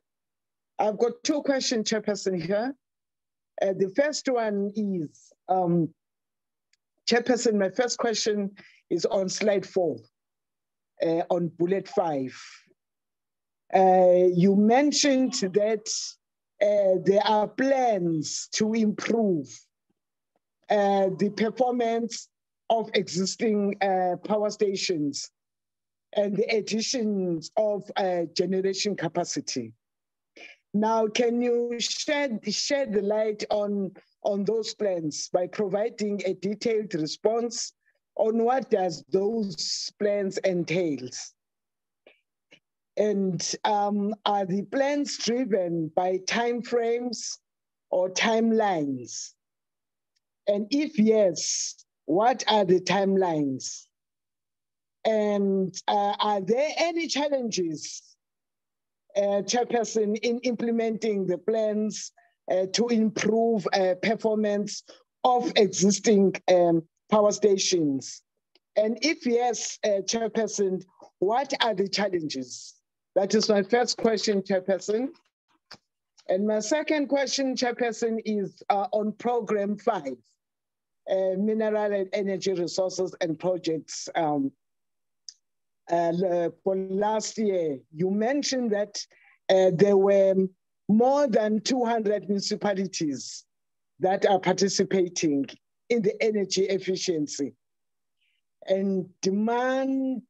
I've got two questions, Chairperson, here. Uh, the first one is, um, Chairperson, my first question is on slide four, uh, on bullet five. Uh, you mentioned that uh, there are plans to improve uh, the performance of existing power stations and the additions of generation capacity. Now, can you shed, shed the light on, on those plans by providing a detailed response on what does those plans entails? And um, are the plans driven by timeframes or timelines? And if yes, what are the timelines? And uh, are there any challenges, uh, Chairperson, in implementing the plans uh, to improve uh, performance of existing um, power stations? And if yes, uh, Chairperson, what are the challenges? That is my first question, Chairperson. And my second question, Chairperson, is uh, on program five, uh, mineral and energy resources and projects. Um, uh, for last year, you mentioned that uh, there were more than 200 municipalities that are participating in the energy efficiency and demand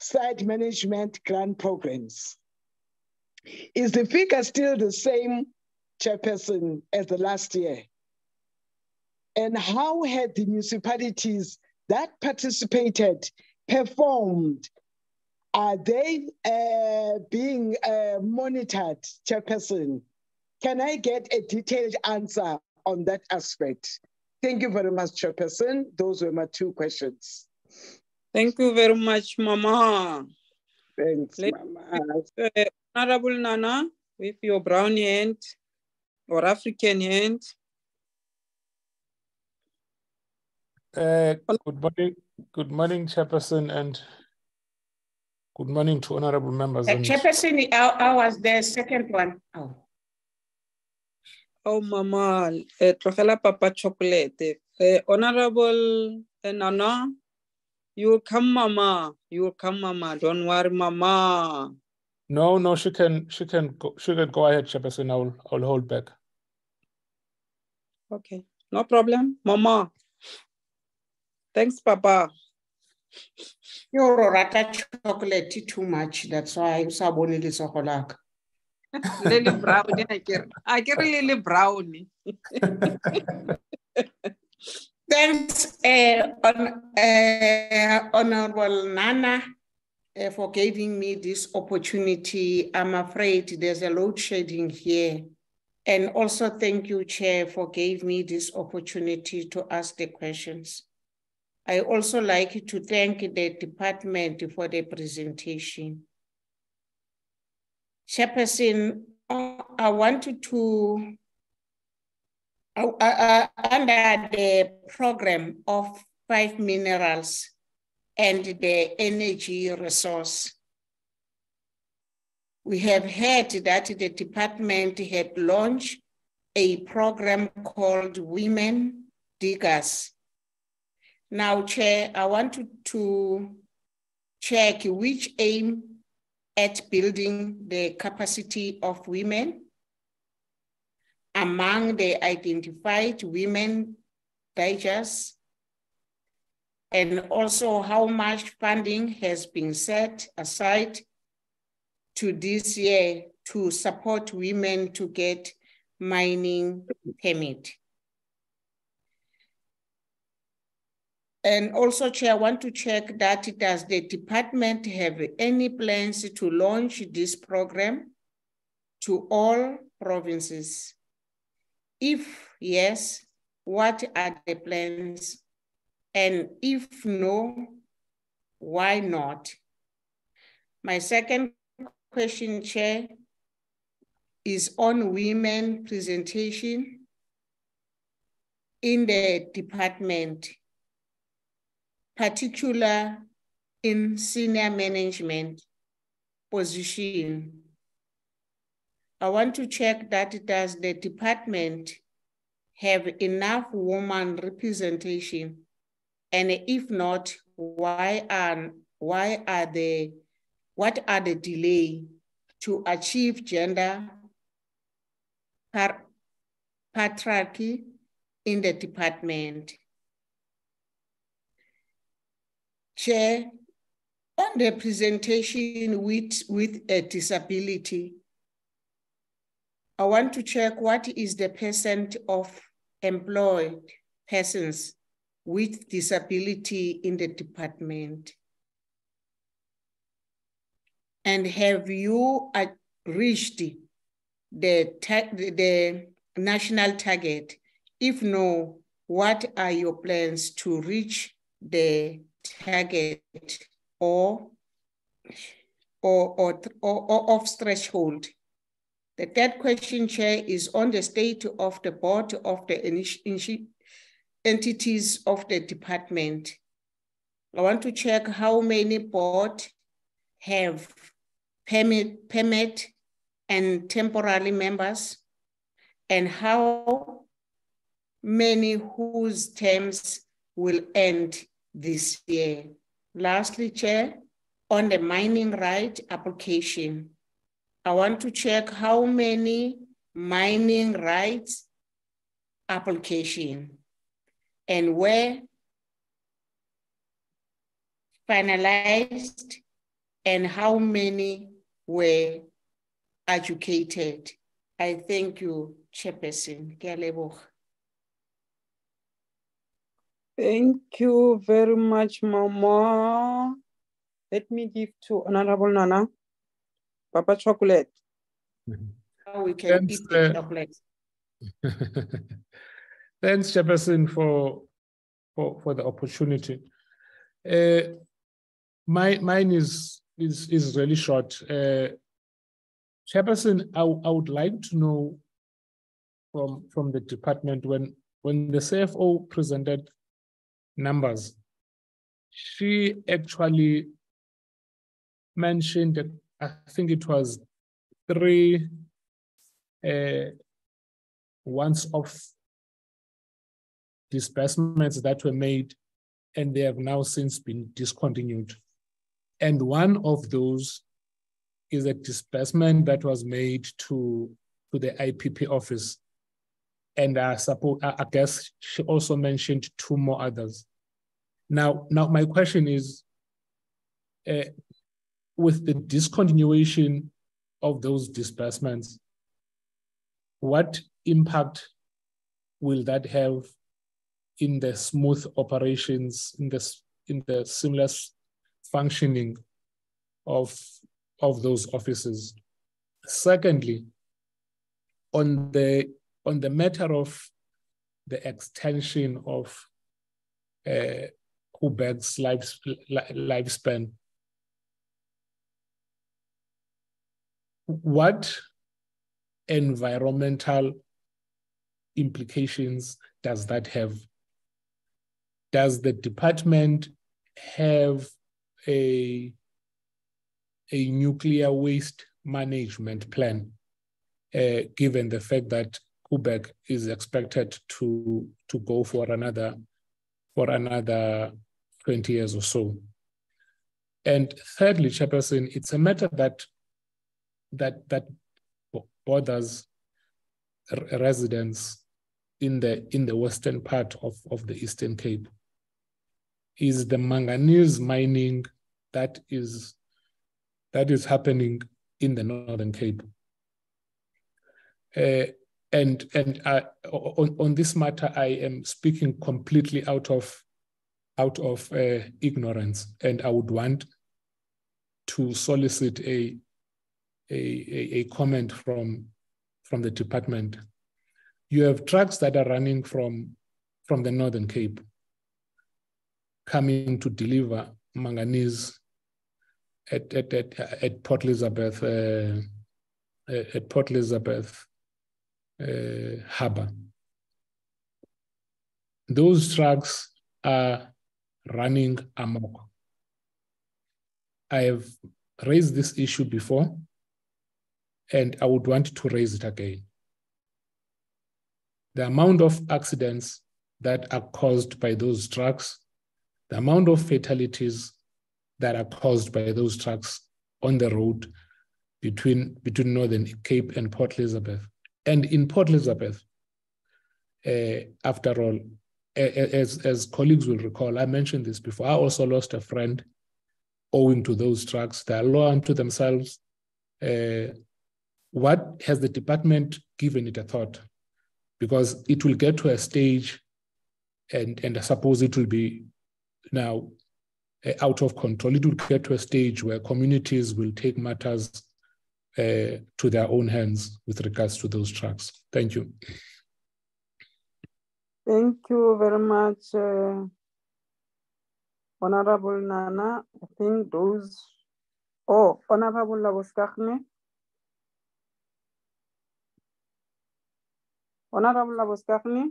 site management grant programs. Is the figure still the same, Chairperson, as the last year? And how had the municipalities that participated performed? Are they uh, being uh, monitored, Chairperson? Can I get a detailed answer on that aspect? Thank you very much, Chairperson. Those were my two questions. Thank you very much, Mama. Thanks, Let- Mama. Uh, Honorable Nana, with your brown hand or African hand. Uh, Good morning, good morning, Chairperson, and good morning to honorable members. Uh, and- Chairperson, I, I was the second one. Oh. Oh, Mama, tlogela Papa chocolate. Eh, Honorable eh, Nana, you will come, Mama. You will come, Mama. Don't worry, Mama. No, no, she can, she can, go- she can go ahead, Chairperson. I will, I will hold back. Okay, no problem, Mama. Thanks, Papa. You're rata chocolate too much. That's why you saboni letsogo la ka. Lily Brown, I get, I get Lily Brown. Thanks, uh, on, uh, Honorable Nana, uh, for giving me this opportunity. I'm afraid there's a load shedding here. And also thank you, Chair, for giving me this opportunity to ask the questions. I also like to thank the department for the presentation. Chairperson, I wanted to uh, uh, under the program of five minerals and the energy resource. We have heard that the department had launched a program called Women Diggers. Now, Chair, I wanted to check which aim at building the capacity of women among the identified women Diggers, and also how much funding has been set aside to this year to support women to get mining permit. And also, Chair, I want to check that does the department have any plans to launch this program to all provinces? If yes, what are the plans? And if no, why not? My second question, Chair, is on women presentation in the department, particular in senior management position. I want to check that does the department have enough woman representation? And if not, why are, why are the, what are the delay to achieve gender patriarchy in the department? Chair, on the presentation with, with a disability, I want to check what is the percent of employed persons with disability in the department? And have you reached the, the national target? If no, what are your plans to reach the target or, or, or, or, or of threshold? The third question, Chair, is on the state of the board of the entities of the department. I want to check how many board have permit, permit and temporary members and how many whose terms will end this year. Lastly, Chair, on the mining right application, I want to check how many mining rights application and where finalized and how many were educated. I thank you, Chairperson. Thank you very much, Mama. Let me give to Honorable Nana. Papa chocolate. How we can Thanks, eat the uh, chocolate. Thanks, Chairperson, for, for, for the opportunity. Uh, my, mine is, is, is really short. Uh, Chairperson, I, I would like to know from, from the department when, when the CFO presented numbers, she actually mentioned that I think it was three uh, once off disbursements that were made and they have now since been discontinued. And one of those is a disbursement that was made to, to the IPP office. And I suppose I guess she also mentioned two more others. Now, now my question is, uh, with the discontinuation of those disbursements, what impact will that have in the smooth operations, in the, in the seamless functioning of, of those offices? Secondly, on the, on the matter of the extension of uh, Koeberg's life, lifespan, what environmental implications does that have? Does the department have a, a nuclear waste management plan, uh, given the fact that Koeberg is expected to, to go for another, for another 20 years or so? And thirdly, Chairperson, it's a matter that that that borders residents in the in the western part of, of the Eastern Cape is the manganese mining that is that is happening in the Northern Cape. Uh, and and uh, on, on this matter, I am speaking completely out of out of uh, ignorance, and I would want to solicit a, a, a, comment from, from the department. You have trucks that are running from, from the Northern Cape coming to deliver manganese at, at, at, at Port Elizabeth, uh, at Port Elizabeth uh, Harbor. Those trucks are running amok. I have raised this issue before, and I would want to raise it again. The amount of accidents that are caused by those trucks, the amount of fatalities that are caused by those trucks on the road between, between Northern Cape and Port Elizabeth. And in Port Elizabeth, uh, after all, as, as colleagues will recall, I mentioned this before, I also lost a friend owing to those trucks. They are law unto themselves. Uh, what has the department given it a thought? Because it will get to a stage, and, and I suppose it will be now uh, out of control. It will get to a stage where communities will take matters uh, to their own hands with regards to those trucks. Thank you. Thank you very much, uh, Honorable Nana, I think those, oh, Honorable Labuschagne. Honorable Labuschagne.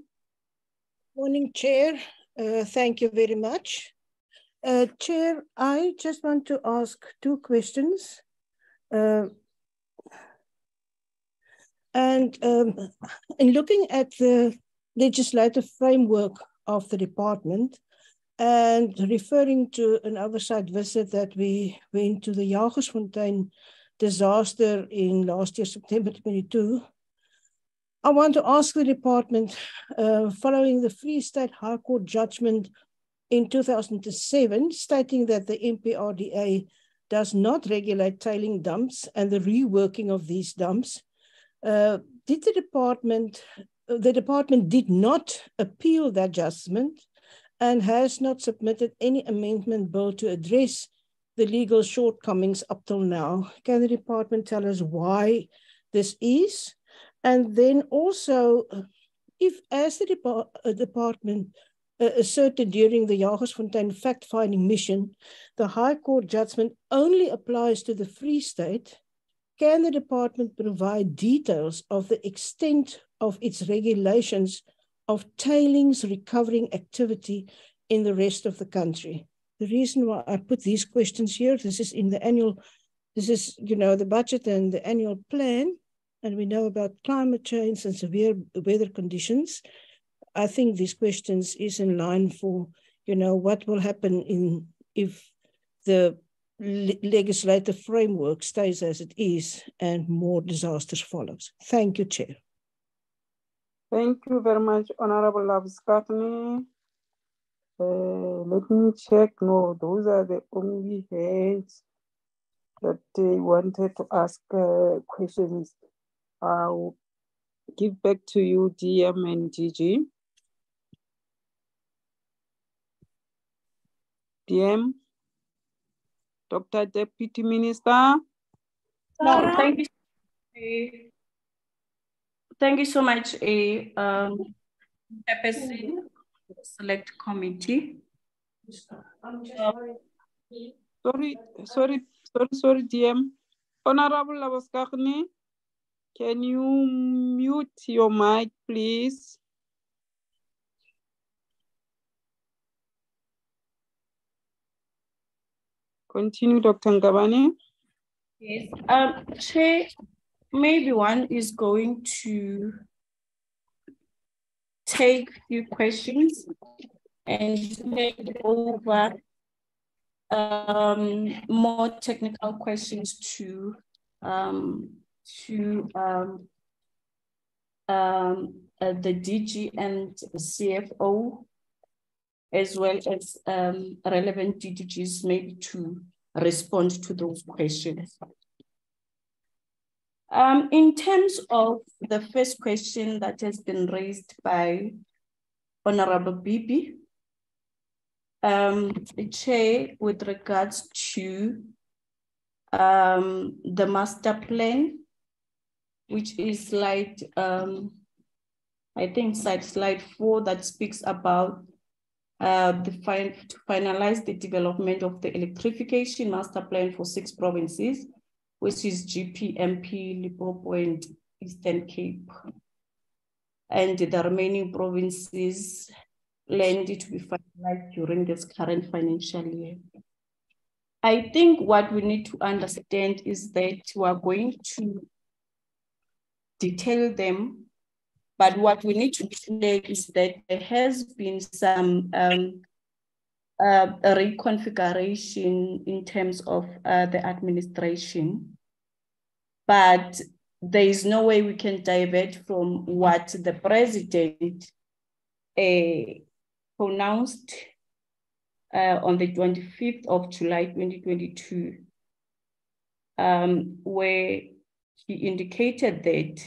Morning, Chair. Uh, thank you very much. Uh, Chair, I just want to ask two questions. Uh, and um, in looking at the legislative framework of the department, and referring to an oversight visit that we went to the Jagersfontein disaster in last year, September 22, I want to ask the department, uh, following the Free State High Court judgment in 2007, stating that the MPRDA does not regulate tailing dumps and the reworking of these dumps, uh, did the department, the department did not appeal that judgment and has not submitted any amendment bill to address the legal shortcomings up till now. Can the department tell us why this is? And then also, if as the uh, department uh, asserted during the Jagersfontein fact-finding mission, the High Court judgment only applies to the Free State, can the department provide details of the extent of its regulations of tailings recovering activity in the rest of the country. The reason why I put these questions here, this is in the annual, this is, you know, the budget and the annual plan, and we know about climate change and severe weather conditions. I think these questions is in line for, you know, what will happen in if the legislative framework stays as it is and more disasters follows. Thank you, Chair. Thank you very much, Honorable Labuschagne. Uh, let me check. No, those are the only hands that they wanted to ask uh, questions. I'll give back to you, DM and DG. DM, Dr. Deputy Minister. No, thank you. Thank you so much, a um, select committee. sorry, sorry, sorry, sorry, DM. Honorable Labuschagne, can you mute your mic, please? Continue, Dr. Nkabane. Yes, um, Chair, maybe one is going to take few questions and take over um, more technical questions to um, to um, um, uh, the DG and CFO, as well as um, relevant DGs, maybe to respond to those questions. Um, in terms of the first question that has been raised by Honorable Bibi, um, Chair, with regards to um, the master plan, which is slide, um, I think slide, slide four that speaks about uh, the fin to finalize the development of the electrification master plan for six provinces, which is GPMP, Limpopo, and Eastern Cape. And the remaining provinces planned to be finalized during this current financial year. I think what we need to understand is that we are going to detail them, but what we need to clear is that there has been some um, uh, reconfiguration in terms of uh, the administration, but there is no way we can divert from what the president uh, pronounced uh, on the 25th of July 2022, um, where he indicated that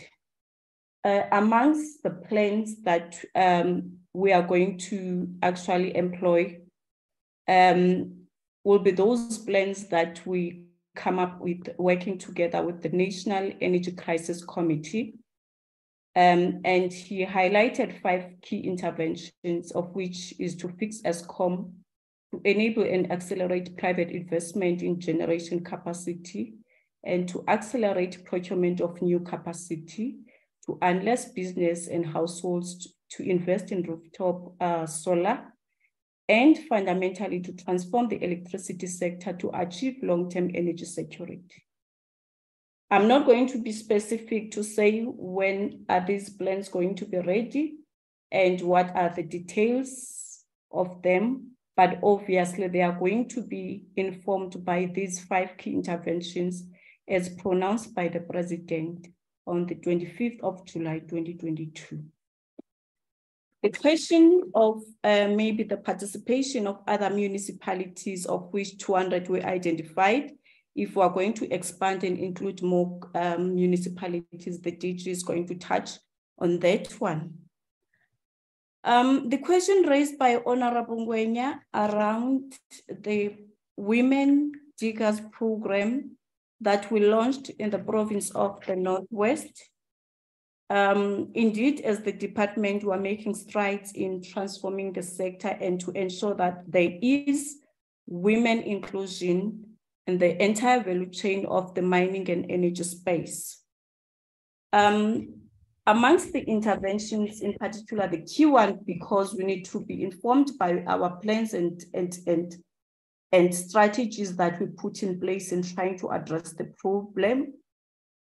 uh, amongst the plans that um, we are going to actually employ um, will be those plans that we come up with working together with the National Energy Crisis Committee. Um, and he highlighted five key interventions, of which is to fix Eskom to enable and accelerate private investment in generation capacity and to accelerate procurement of new capacity, to unless business and households to invest in rooftop uh, solar, and fundamentally to transform the electricity sector to achieve long-term energy security. I'm not going to be specific to say when are these plans going to be ready and what are the details of them, but obviously they are going to be informed by these five key interventions as pronounced by the president on the 25th of July, 2022. The question of uh, maybe the participation of other municipalities of which 200 were identified, if we are going to expand and include more um, municipalities, the DG is going to touch on that one. Um, the question raised by Honorable Ngwenya around the Women Diggers program that we launched in the province of the Northwest. Um, indeed, as the department, we're making strides in transforming the sector and to ensure that there is women inclusion in the entire value chain of the mining and energy space. Um, amongst the interventions, in particular, the key one, because we need to be informed by our plans and, and, and, and strategies that we put in place in trying to address the problem.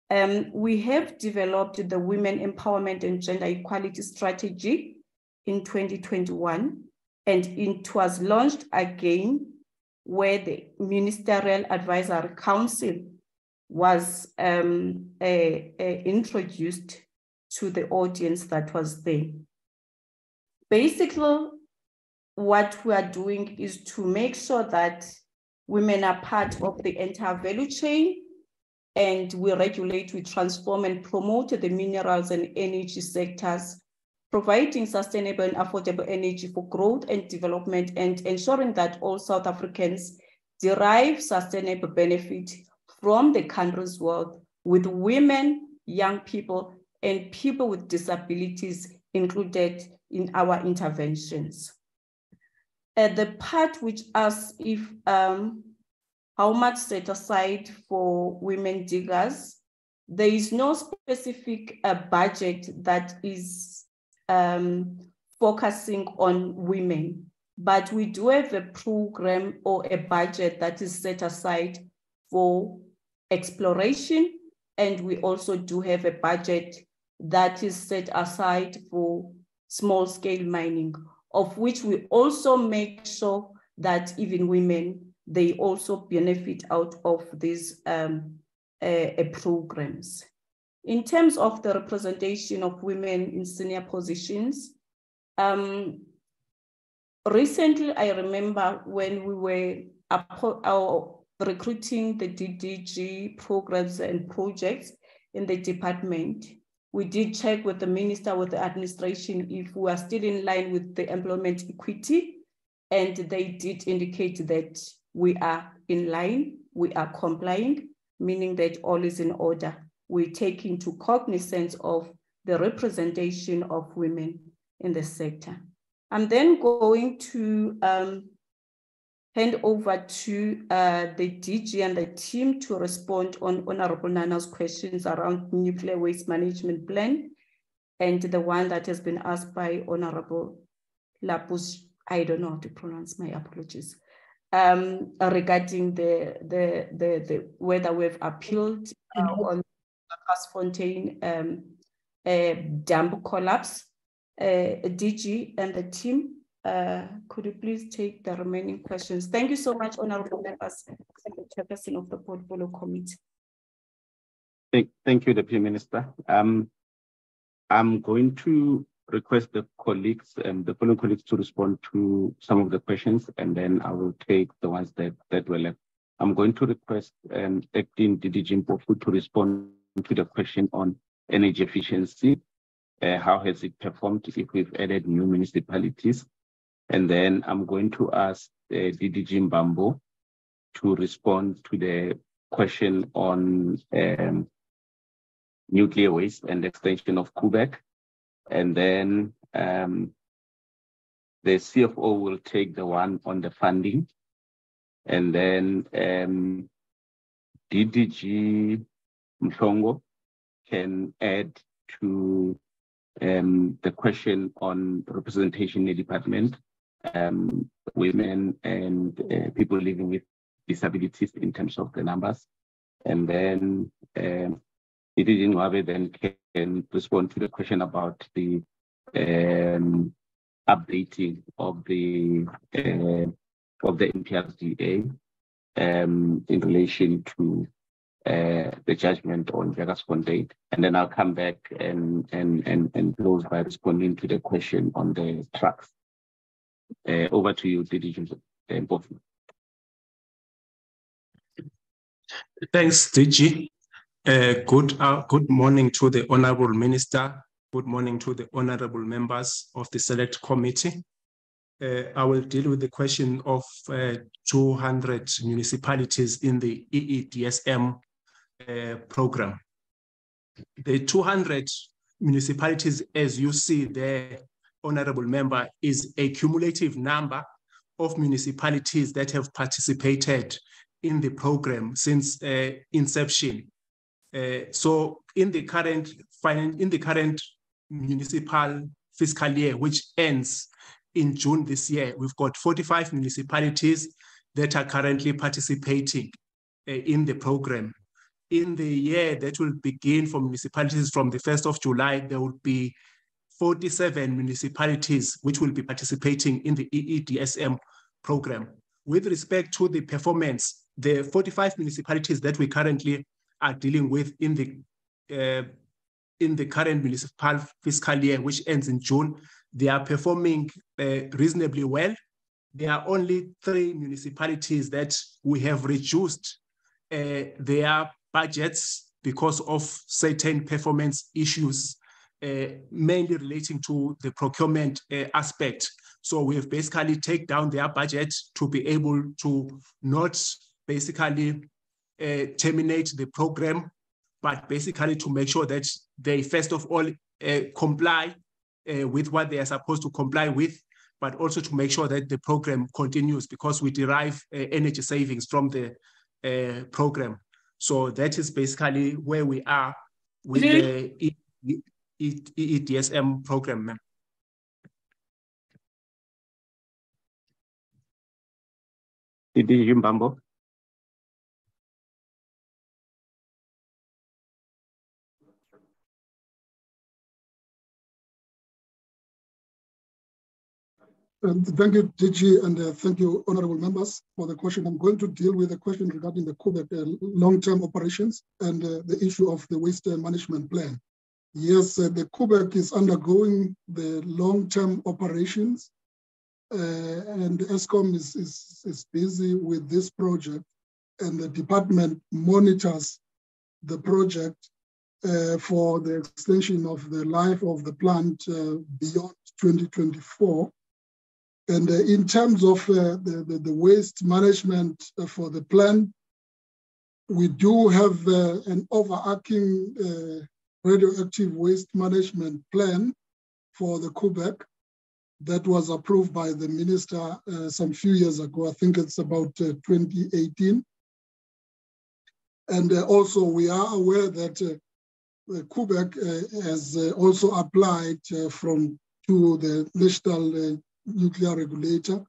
Um, we have developed the Women Empowerment and Gender Equality Strategy in 2021, and it was launched again where the Ministerial Advisory Council was um, introduced to the audience that was there. Basically, what we are doing is to make sure that women are part of the entire value chain and we regulate, we transform and promote the minerals and energy sectors, providing sustainable and affordable energy for growth and development and ensuring that all South Africans derive sustainable benefit from the country's wealth with women, young people, and people with disabilities included in our interventions. Uh, the part which asks if um, how much set aside for women diggers, there is no specific uh, budget that is um, focusing on women, but we do have a program or a budget that is set aside for exploration, and we also do have a budget that is set aside for small scale mining, of which we also make sure that even women, they also benefit out of these um, uh, uh, programs. In terms of the representation of women in senior positions, um, recently I remember when we were our recruiting the DDG programs and projects, in the department. We did check with the minister, with the administration, if we are still in line with the employment equity, and they did indicate that we are in line, we are complying, meaning that all is in order. We take into cognizance of the representation of women in the sector. I'm then going to um, hand over to uh, the DG and the team to respond on Honorable Nana's questions around nuclear waste management plan and the one that has been asked by Honorable Lapus. I don't know how to pronounce my apologies. Um, regarding the, the, the, the whether we've appealed uh, on Fontaine um, uh, dam collapse. Uh, DG and the team uh, could you please take the remaining questions? Thank you so much, Honorable Members, the Chairperson of the Portfolio Committee. Thank, thank you, Deputy Minister. Um, I'm going to request the colleagues and the following colleagues to respond to some of the questions, and then I will take the ones that, that were left. I'm going to request um, Acting DDG Mpofu to respond to the question on energy efficiency. Uh, how has it performed if we've added new municipalities? And then I'm going to ask uh, DDG Mbambo to respond to the question on um, nuclear waste and extension of Koeberg. And then um, the CFO will take the one on the funding. And then um, DDG Mhlongo can add to um, the question on representation in the department um, women and uh, people living with disabilities in terms of the numbers. And then um, DDG Ngwabe then can respond to the question about the um, updating of the uh, of the MPRDA um, in relation to uh, the judgment on Jagersfontein. And then I'll come back and, and, and, and close by responding to the question on the trucks. Uh, over to you, DDG Mpofu. Thanks, DG. Uh, good, uh, good morning to the Honorable Minister. Good morning to the honorable members of the Select Committee. Uh, I will deal with the question of uh, 200 municipalities in the EEDSM uh, program. The 200 municipalities, as you see there, honorable member, is a cumulative number of municipalities that have participated in the program since uh, inception. Uh, so in the current in the current municipal fiscal year, which ends in June this year, we've got 45 municipalities that are currently participating uh, in the program. In the year that will begin for municipalities from the 1st of July, there will be 47 municipalities which will be participating in the EEDSM program. With respect to the performance, the 45 municipalities that we currently are dealing with in the uh, in the current municipal fiscal year, which ends in June, they are performing uh, reasonably well. There are only three municipalities that we have reduced uh, their budgets because of certain performance issues mainly relating to the procurement uh, aspect. So we have basically take down their budget to be able to not basically uh, terminate the program, but basically to make sure that they first of all uh, comply uh, with what they are supposed to comply with, but also to make sure that the program continues because we derive uh, energy savings from the program. So that is basically where we are with the EEDSM program. DDG Mbambo. thank you, DG, and uh, thank you, honorable members, for the question. I'm going to deal with the question regarding the Koeberg uh, long-term operations and uh, the issue of the waste management plan. Yes, uh, the Koeberg is undergoing the long-term operations uh, and Eskom is, is, is busy with this project and the department monitors the project uh, for the extension of the life of the plant uh, beyond 2024. And uh, in terms of uh, the, the, the, waste management for the plant, we do have an overarching radioactive waste management plan for the Koeberg that was approved by the minister some few years ago. I think it's about 2018. And also we are aware that Koeberg uh, has uh, also applied uh, from to the national nuclear regulator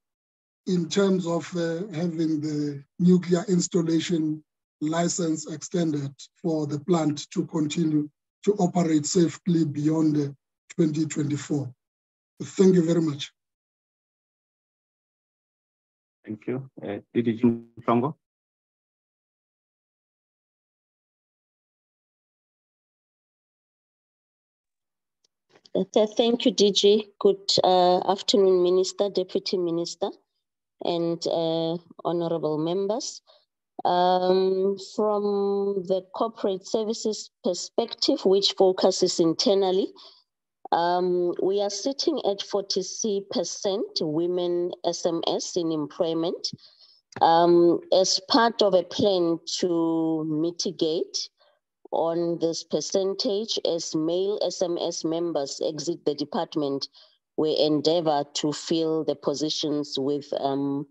in terms of having the nuclear installation license extended for the plant to continue to operate safely beyond 2024. Thank you very much. Thank you. Uh, DDG Mhlongo. Thank you, DG. Good uh, afternoon, Minister, Deputy Minister, and uh, honorable members. Um, from the corporate services perspective, which focuses internally, um, we are sitting at 40% women SMS in employment um, as part of a plan to mitigate on this percentage as male SMS members exit the department, we endeavor to fill the positions with um,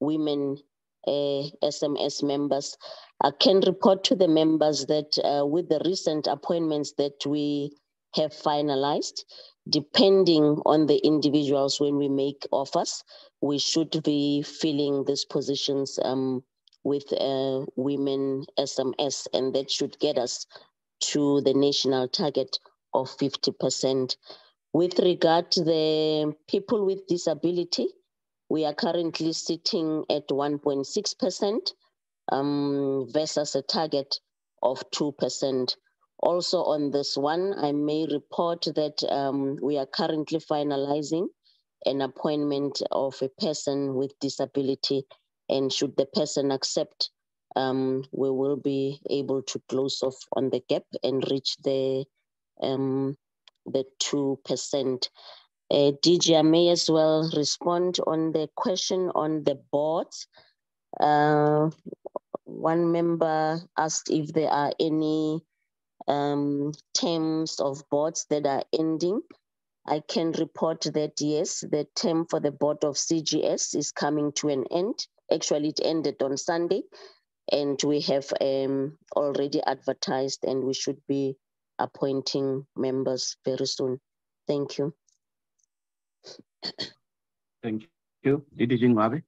women uh, SMS members. I can report to the members that uh, with the recent appointments that we have finalized, depending on the individuals when we make offers, we should be filling these positions um, with uh, women SMS, and that should get us to the national target of 50%. With regard to the people with disability, we are currently sitting at 1.6% um, versus a target of 2%. Also on this one, I may report that um, we are currently finalizing an appointment of a person with disability and should the person accept, um, we will be able to close off on the gap and reach the um, the two percent. Uh, I may as well respond on the question on the board. Uh, one member asked if there are any um, terms of boards that are ending. I can report that yes, the term for the board of CGS is coming to an end Actually, it ended on Sunday, and we have um, already advertised, and we should be appointing members very soon. Thank you. Thank you. DDG Ngwabe.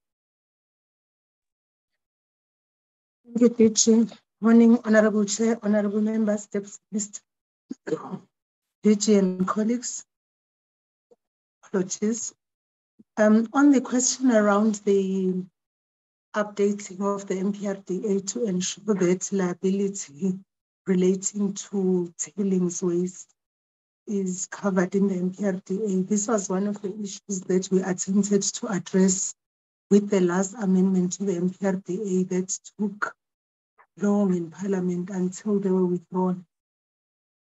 Thank you, teacher. Morning, Honorable Chair, Honorable Members, Mr. DG and colleagues. Apologies. Um, on the question around the updating of the MPRDA to ensure that liability relating to tailings waste is covered in the MPRDA. This was one of the issues that we attempted to address with the last amendment to the MPRDA that took long in Parliament until they were withdrawn.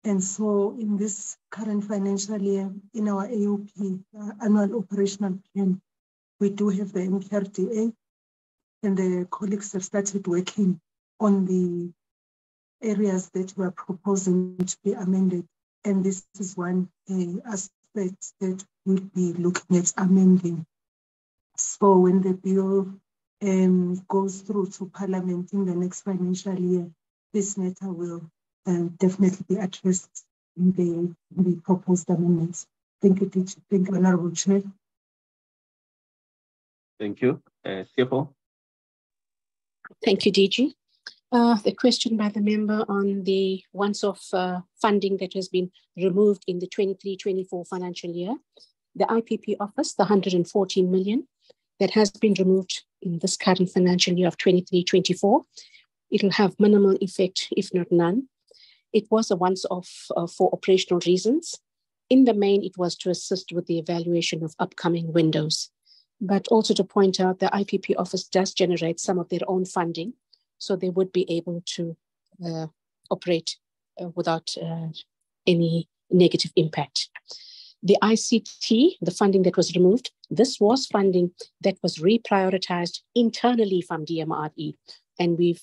And so in this current financial year, in our AOP, uh, annual operational plan, we do have the MPRDA and the colleagues have started working on the areas that were proposing to be amended. And this is one uh, aspect that we'll be looking at amending. So when the bill um, goes through to Parliament in the next financial year, this matter will uh, definitely be addressed in the, in the proposed amendments. Thank you, teacher. Thank you, Honorable Chair. Thank you. Uh, CFO. Thank you, DG. Uh, the question by the member on the once-off uh, funding that has been removed in the 23-24 financial year. The IPP office, the 114 million that has been removed in this current financial year of 23-24. It'll have minimal effect, if not none. It was a once-off uh, for operational reasons. In the main, it was to assist with the evaluation of upcoming windows but also to point out the IPP office does generate some of their own funding, so they would be able to uh, operate uh, without uh, any negative impact. The ICT, the funding that was removed, this was funding that was reprioritized internally from DMRE. And we've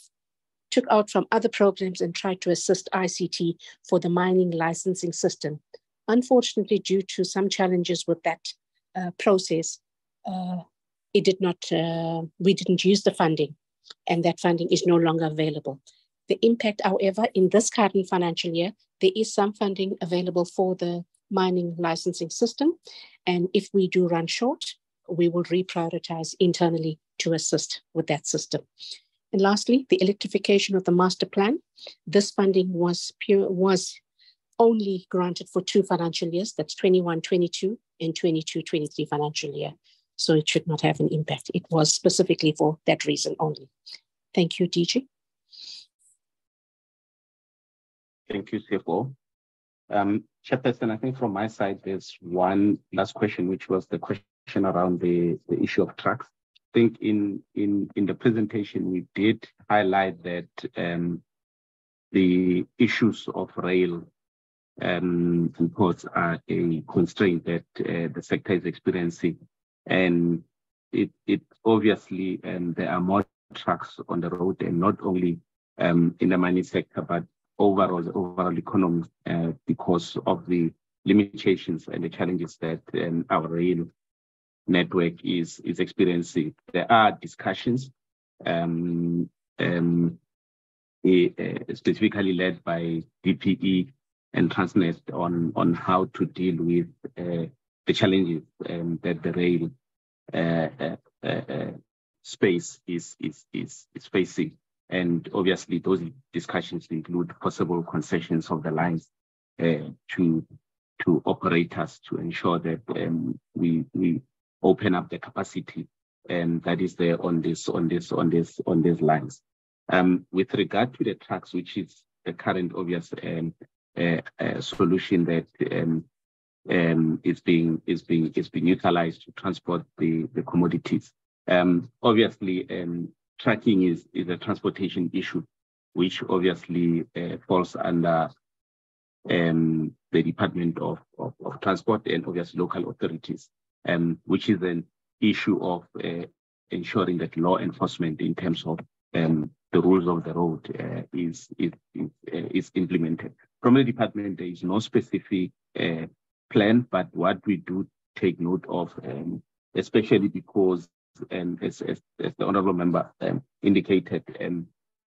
took out from other programs and tried to assist ICT for the mining licensing system. Unfortunately, due to some challenges with that uh, process, uh, it did not, we didn't use the funding and that funding is no longer available. The impact, however, in this current financial year, there is some funding available for the mining licensing system. And if we do run short, we will reprioritize internally to assist with that system. And lastly, the electrification of the master plan. This funding was pure, was only granted for two financial years, that's 21-22 and 22-23 financial year. So it should not have an impact. It was specifically for that reason only. Thank you, DG. Thank you, CFO. Um, Chairperson, I think from my side, there's one last question, which was the question around the, the issue of trucks. I think in, in, in the presentation, we did highlight that um, the issues of rail um, imports are a constraint that uh, the sector is experiencing. And it, it obviously, and there are more trucks on the road and not only um, in the mining sector, but overall the overall economy uh, because of the limitations and the challenges that um, our rail network is is experiencing. There are discussions, um, um, uh, specifically led by DPE and Transnet on on how to deal with uh, the challenges um, that the rail uh, uh, uh, space is is is is facing. And obviously, those discussions include possible concessions of the lines uh, to to operators to ensure that um, we we open up the capacity and that is there on this on this on this on these lines. Um, with regard to the trucks, which is the current obvious um, uh, uh, solution that um, is being is being is being utilized to transport the the commodities. Um, obviously, um, tracking is, is a transportation issue, which obviously uh, falls under um, the Department of, of, of, Transport and obviously local authorities, um, which is an issue of uh, ensuring that law enforcement in terms of um, the rules of the road uh, is, is, is, uh, is, implemented. From the department, there is no specific uh, plan, but what we do take note of, um, especially because and as, as, as the honorable member um, indicated, um,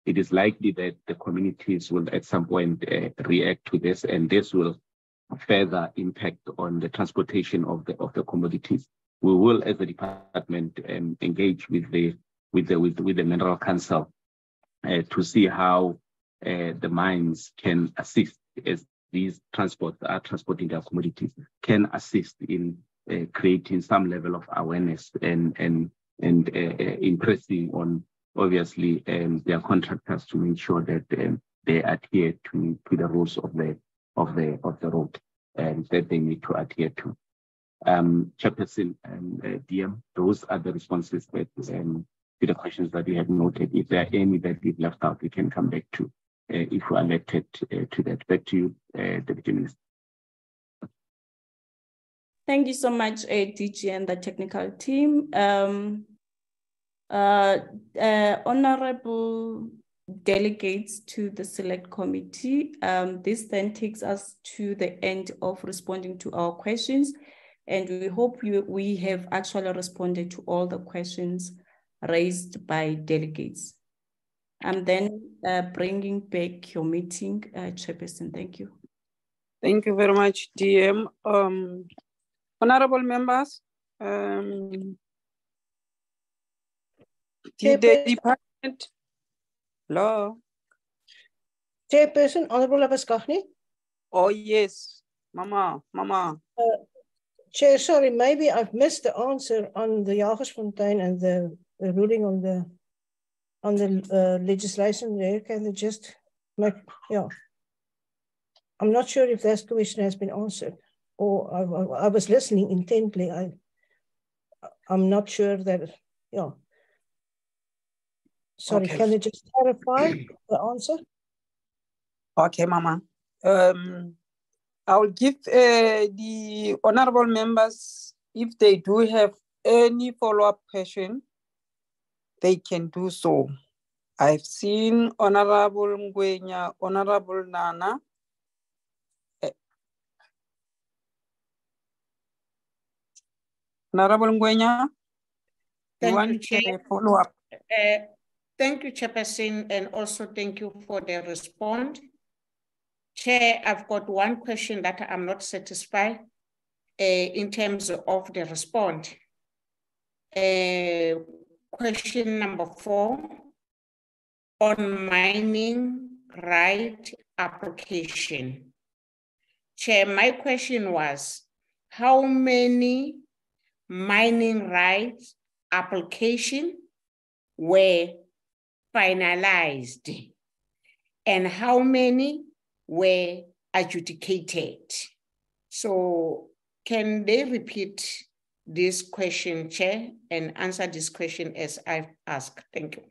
it is likely that the communities will at some point uh, react to this, and this will further impact on the transportation of the of the commodities. We will, as a department, um, engage with the with the with, with the Mineral Council uh, to see how uh, the mines can assist as these transports are transporting their commodities, can assist in uh, creating some level of awareness and and and uh, uh, impressing on obviously um, their contractors to make sure that um, they adhere to, to the rules of the of the of the road and that they need to adhere to. Um, Chairperson and uh, DM, those are the responses that um, to the questions that we have noted. If there are any that we've left out, we can come back to if we are elected uh, to that. Back to you, uh, Deputy Minister. Thank you so much, DG and the technical team. Um, uh, uh, honorable delegates to the select committee, um, this then takes us to the end of responding to our questions. And we hope you, we have actually responded to all the questions raised by delegates. I'm then uh, bringing back your meeting, uh, Chairperson. Thank you. Thank you very much, DM. Um, Honorable members, um, did the department, hello? Chairperson, Honorable Abaskachni? Oh, yes, Mama, Mama. Uh, Chair, sorry, maybe I've missed the answer on the Jagersfontein and the, the ruling on the on the uh, legislation there. Can they just make, yeah. I'm not sure if that question has been answered or I, I, was listening intently. I, I'm not sure that, yeah. Sorry, okay. can you just clarify the answer? Okay, Mama. Um, I'll give uh, the honorable members, if they do have any follow-up question, they can do so. I've seen Honorable Ngwenya, Honorable Nana. Eh, Honorable Ngwenya, Thank you, want Chair. a follow-up? Uh, Thank you, Chairperson, and also thank you for the response. Chair, I've got one question that I'm not satisfied uh, in terms of the response. Uh, question number four on mining right application. Chair, my question was how many mining rights application were finalized and how many were adjudicated? So can they repeat this question, Chair, and answer this question as I've asked? Thank you.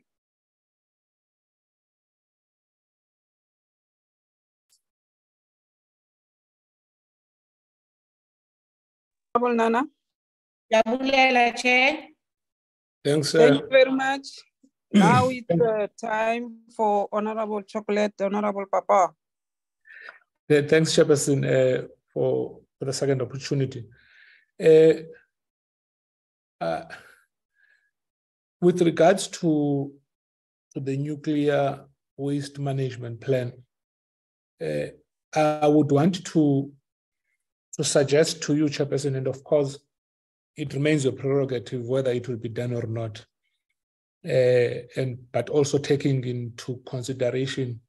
Honorable Nana, Yabulela, Chair. Thanks, sir. thank you very much. Now it's uh, time for Honorable Chocolate, Honorable Papa. th- thanks, Chairperson, uh, for, for the second opportunity. Uh, uh, with regards to, the nuclear waste management plan, uh, I would want to, to suggest to you, Chairperson, and of course, it remains your prerogative whether it will be done or not. Uh, and but also taking into consideration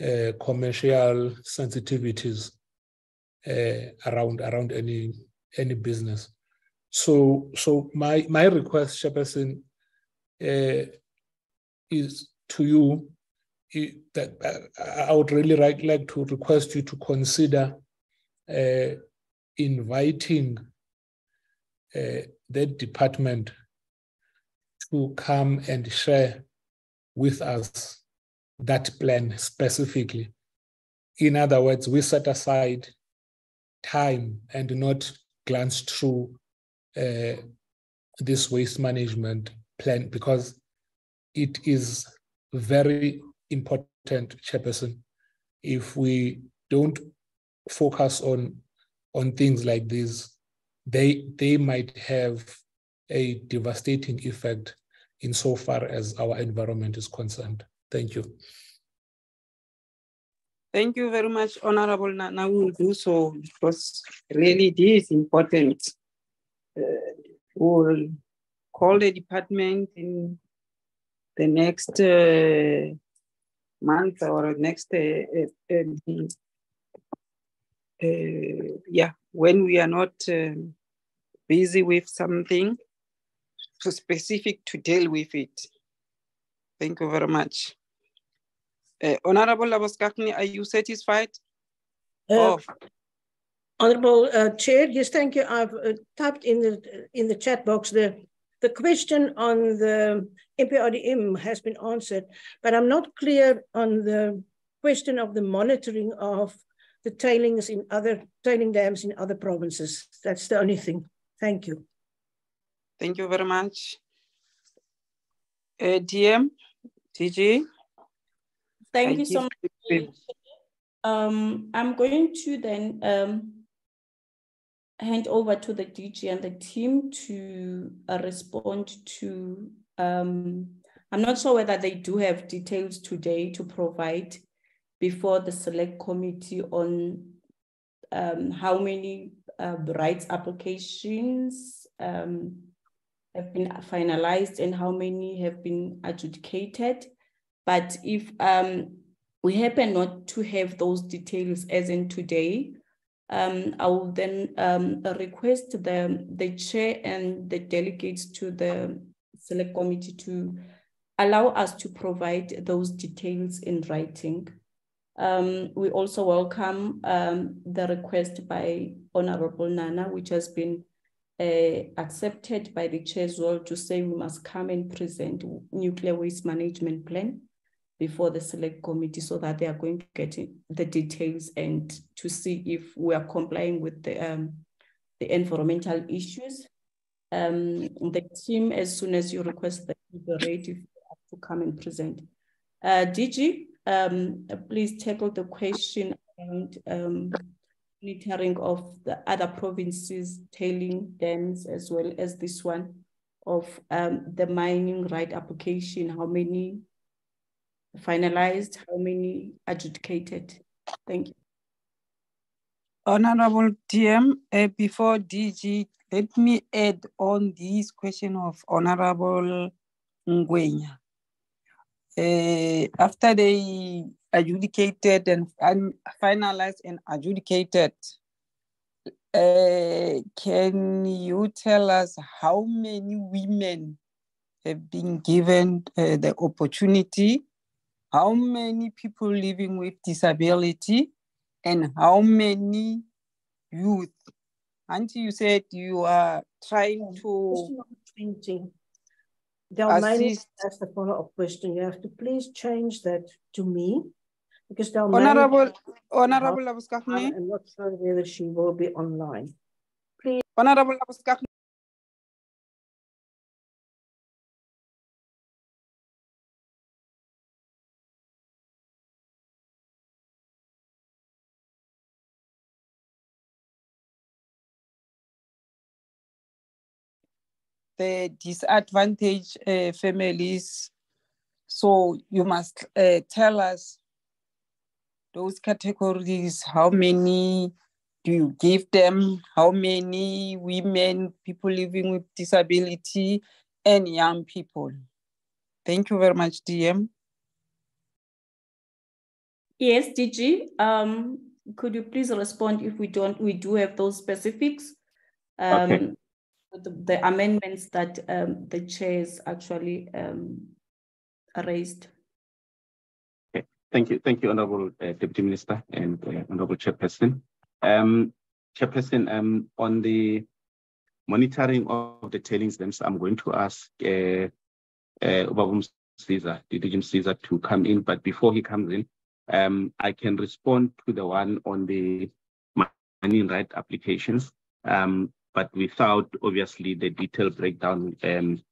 uh, commercial sensitivities uh, around around any any business. So so my my request, Chairperson, uh, is to you that uh, I would really like, like to request you to consider uh, inviting uh, that department to come and share with us that plan specifically. In other words, we set aside time and not glance through uh, this waste management plan because it is very important, Chairperson. If we don't focus on on things like this, they they might have a devastating effect insofar as our environment is concerned. Thank you. Thank you very much, Honorable Nana. We will do so because really this is important. Uh, we'll call the department in the next uh, month or next, uh, uh, um, uh, yeah, when we are not um, busy with something too specific to deal with it. Thank you very much. Uh, Honorable Laboskakni, are you satisfied? Uh, Oh. Honorable uh, Chair, yes, thank you. I've uh, typed in the in the chat box the the question on the MPRDA has been answered, but I'm not clear on the question of the monitoring of the tailings in other tailing dams in other provinces. That's the only thing. Thank you. Thank you very much. Uh, DM, TG. Thank I you so much. Um, I'm going to then um, hand over to the DG and the team to uh, respond to. Um, I'm not sure whether they do have details today to provide before the select committee on um, how many uh, rights applications um, have been finalized and how many have been adjudicated. But if um, we happen not to have those details as in today, um, I will then um, request the, the chair and the delegates to the select committee to allow us to provide those details in writing. Um, we also welcome um, the request by Honorable Nana, which has been uh, accepted by the chair as well to say we must come and present nuclear waste management plan before the select committee so that they are going to get the details and to see if we are complying with the, um, the environmental issues. Um, the team, as soon as you request be ready to come and present. Uh, DG, um, please tackle the question around um, monitoring of the other provinces, tailing dams, as well as this one of um, the mining right application, how many finalized, how many adjudicated? Thank you. Honorable TM, uh, before DG, let me add on this question of Honorable Ngwenya. Uh, after they adjudicated and finalized and adjudicated, uh, can you tell us how many women have been given uh, the opportunity? How many people living with disability? And how many youth? Auntie, you said you are trying to Delmani asked the follow-up question. You have to please change that to me because Delmani... Honorable, Honorable Abuskakni. I'm not sure whether she will be online. Please. Honorable Abuskakni. The disadvantaged uh, families. So you must uh, tell us those categories, how many do you give them, how many women, people living with disability, and young people. Thank you very much, DM. Yes, DG. Um, could you please respond if we don't, we do have those specifics? Um, okay the, the amendments that um, the chairs actually um, raised. Okay. Thank you. Thank you, Honorable uh, Deputy Minister and uh, Honorable Chairperson. Um, Chairperson, um, on the monitoring of the tailings dams, I'm going to ask uh, uh, Caesar, the Caesar to come in, but before he comes in, um, I can respond to the one on the mining right applications. Um, but without obviously the detailed breakdown um,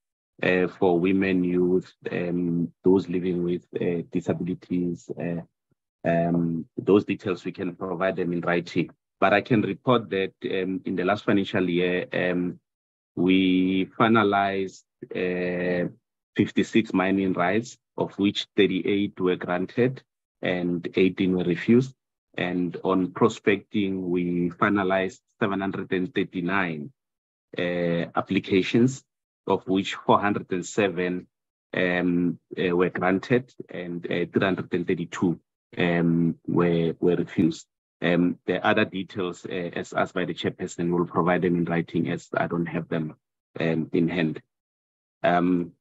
uh, for women, youth, um, those living with uh, disabilities. Uh, um, those details we can provide them in writing. But I can report that um, in the last financial year, um, we finalized uh, 56 mining rights, of which 38 were granted and 18 were refused. And on prospecting, we finalized 739 uh, applications, of which 407 um, uh, were granted and uh, 332 um, were, were refused. Um, the other details, uh, as asked by the chairperson, will provide them in writing as I don't have them um, in hand. Um,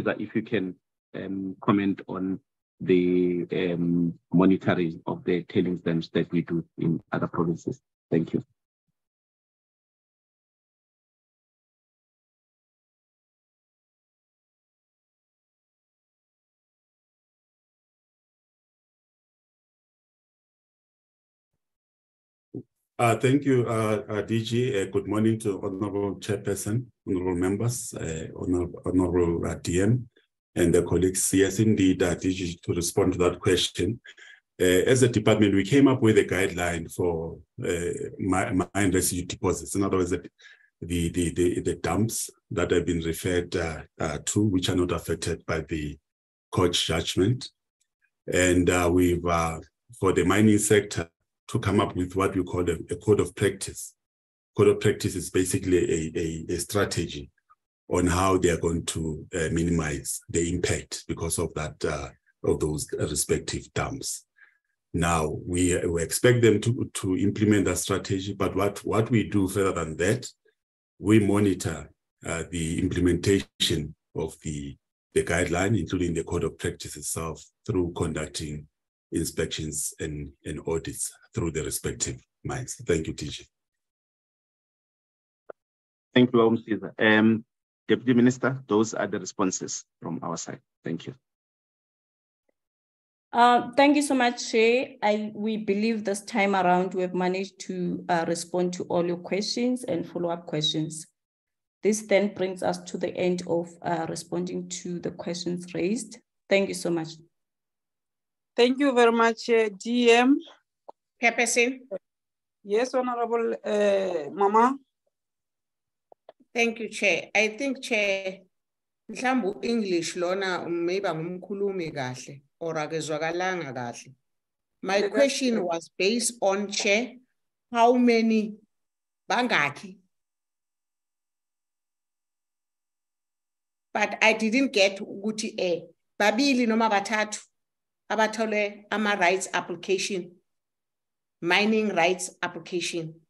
that if you can um, comment on the um, monitoring of the tailings dams that we do in other provinces. Thank you. Uh, thank you, uh, uh, DG. Uh, good morning to Honorable Chairperson, Honorable Members, uh, Honorable, Honorable uh, DM and the colleagues. Yes, indeed, to respond to that question. Uh, as a department, we came up with a guideline for uh, mine residue deposits. In other words, the, the, the, the dumps that have been referred uh, uh, to, which are not affected by the court judgment. And uh, we've, uh, for the mining sector, to come up with what we call a, a code of practice. Code of practice is basically a, a, a strategy on how they are going to uh, minimize the impact because of that uh, of those respective dams. Now we, we expect them to, to implement that strategy, but what, what we do further than that, we monitor uh, the implementation of the, the guideline, including the code of practice itself, through conducting inspections and, and audits through the respective mines. Thank you, TJ. Thank you, Caesar. Um, Deputy Minister, those are the responses from our side. Thank you. Uh, thank you so much, Shay. I, we believe this time around we have managed to uh, respond to all your questions and follow-up questions. This then brings us to the end of uh, responding to the questions raised. Thank you so much. Thank you very much, uh, DM. Pepperson. Yes, Honorable uh, Mama. Thank you, Chair. I think, Chair, mhlawumbe English lona maybe ngumkhulumi kahle or akezwakalanga kahle. My question was based on Chair, how many bangaki? But I didn't get ukuthi eh babili noma bathathu abathole ama rights application mining rights application.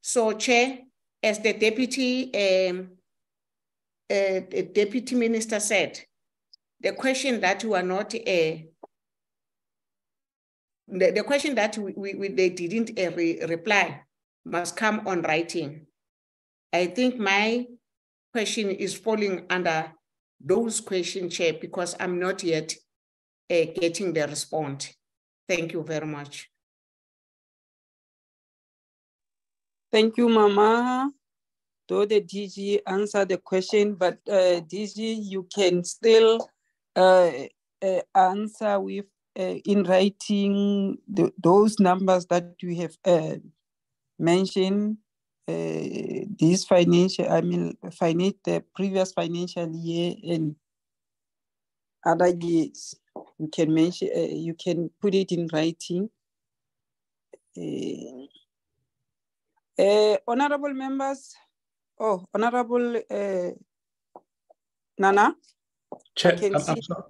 So Chair, as the deputy um, uh, the deputy minister said, the question that we are not uh, the, the question that we, we, we they didn't uh, re reply must come on writing. I think my question is falling under those questions, Chair, because I'm not yet uh, getting the response. Thank you very much. Thank you, Mama. Though the DG answered the question, but uh, DG, you can still uh, uh, answer with uh, in writing the, those numbers that you have uh, mentioned. Uh, this financial, I mean, finance the previous financial year and other years. You can mention, you can put it in writing. Uh, honorable members, oh, honorable uh, Nana. Chair, I'm, I'm, sorry,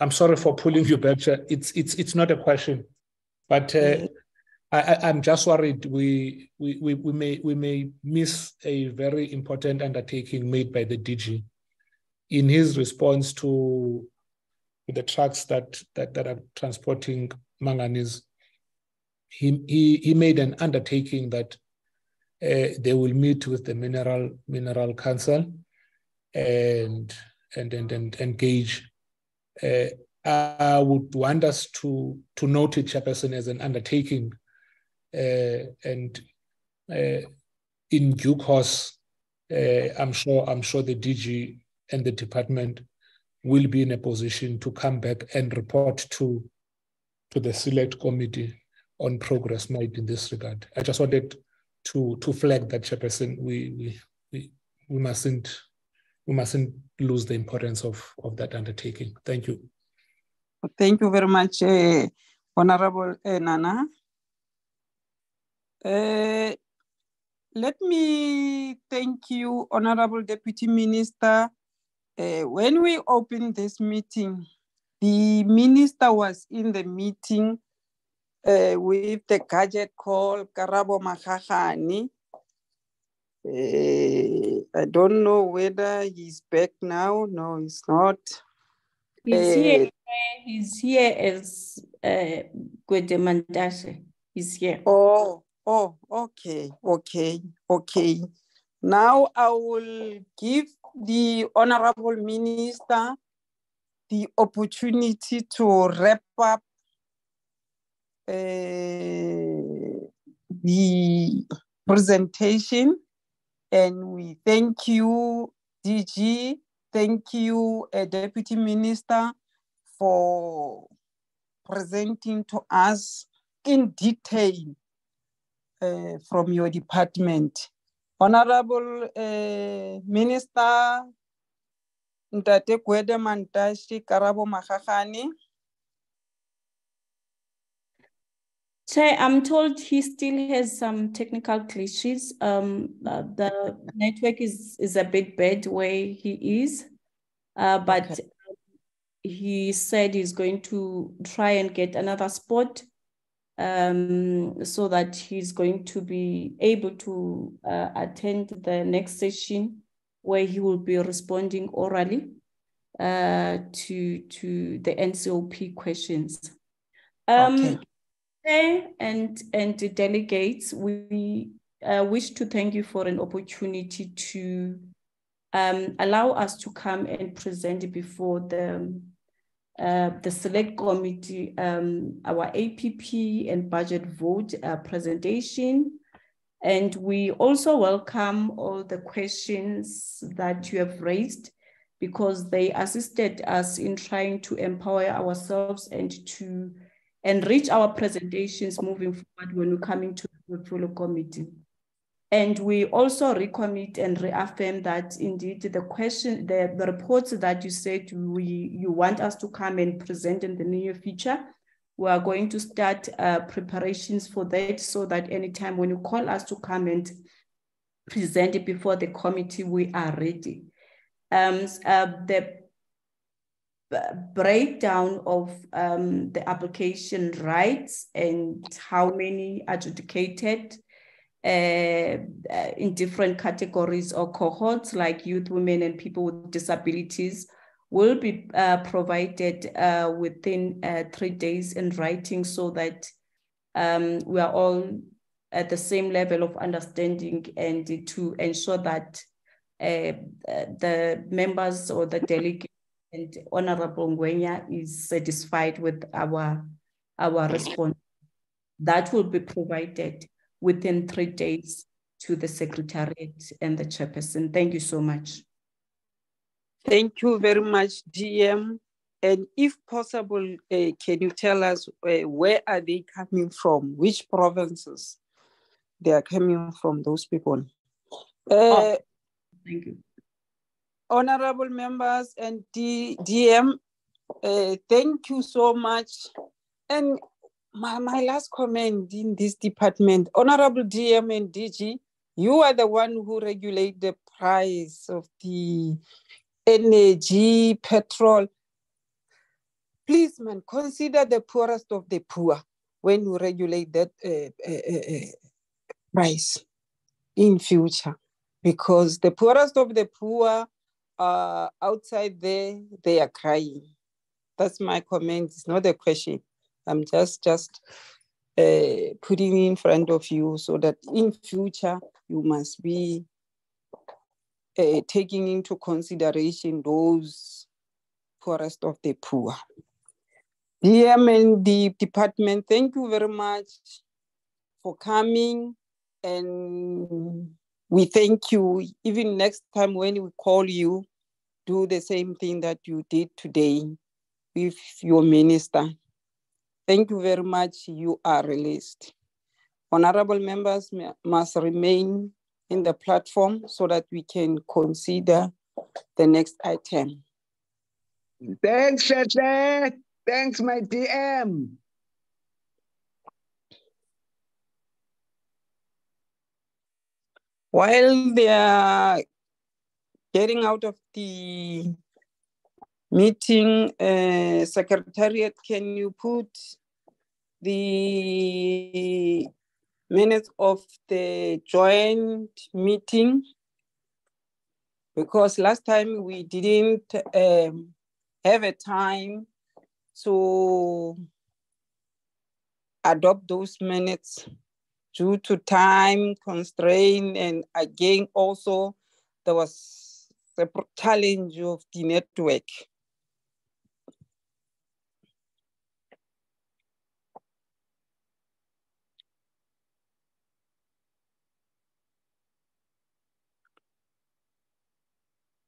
I'm, sorry, for pulling you back, Chair. It's it's it's not a question, but uh, I, am just worried we, we we we may we may miss a very important undertaking made by the DG in his response to the trucks that that, that are transporting manganese. He, he he made an undertaking that uh, they will meet with the mineral mineral council and and and, and engage. Uh, I would want us to to note it, Chairperson, as an undertaking, uh, and uh, in due course, uh, I'm sure I'm sure the DG and the department will be in a position to come back and report to to the select committee on progress made in this regard. I just wanted to to flag that chairperson, we we we, mustn't we mustn't lose the importance of of that undertaking. Thank you. Thank you very much, uh, Honorable uh, Nana. Uh, let me thank you, Honorable Deputy Minister. When we opened this meeting, the minister was in the meeting uh, with the gadget called Karabo Mahahani. Uh, I don't know whether he's back now. No, he's not. He's uh, here. He's here as uh. He's here. Oh, oh, okay, okay, okay. Now I will give the Honorable Minister the opportunity to wrap up the presentation and we thank you, DG, thank you, uh, Deputy Minister, for presenting to us in detail uh, from your department. Honorable uh, Minister Ntate Gwede Mantashe Karabo Mahahani, Chair, I'm told he still has some technical glitches. Um, uh, the network is, is a bit bad where he is, uh, but okay. he said he's going to try and get another spot um, so that he's going to be able to uh, attend the next session where he will be responding orally uh, to, to the NCOP questions. Um, okay. Chair and, and the delegates, we uh, wish to thank you for an opportunity to um, allow us to come and present before the uh, the select committee, um, our APP and budget vote uh, presentation. And we also welcome all the questions that you have raised because they assisted us in trying to empower ourselves and to enrich our presentations moving forward when we're coming to the portfolio committee. And we also recommit and reaffirm that indeed the question, the, the reports that you said we you want us to come and present in the near future, we are going to start uh, preparations for that so that anytime when you call us to come and present it before the committee, we are ready. Um, uh, the breakdown of um, the application rights and how many adjudicated uh, uh, in different categories or cohorts like youth, women, and people with disabilities will be uh, provided uh, within uh, three days in writing so that um, we are all at the same level of understanding and to ensure that uh, the members or the delegate and Honorable Ngwenya is satisfied with our, our response. That will be provided within three days to the Secretariat and the Chairperson. Thank you so much. Thank you very much, DM. And if possible, uh, can you tell us uh, where are they coming from? Which provinces they are coming from, those people? Uh, oh, thank you. Honorable members and D DM, uh, thank you so much. And my, my last comment in this department, Honorable DM and DG, you are the one who regulate the price of the energy, petrol. Please, man, consider the poorest of the poor when you regulate that uh, uh, price in future, because the poorest of the poor are outside there, they are crying. That's my comment. It's not a question. I'm just just uh, putting in front of you so that in future you must be uh, taking into consideration those poorest of the poor. DM and the department, thank you very much for coming and we thank you. Even next time when we call you, do the same thing that you did today with your minister. Thank you very much. You are released. Honorable members must remain in the platform so that we can consider the next item. Thanks, Shasha. Thanks, my DM. While they are getting out of the meeting, uh, Secretariat, can you put the minutes of the joint meeting? Because last time we didn't um, have a time to adopt those minutes due to time constraint. And again also there was the challenge of the network.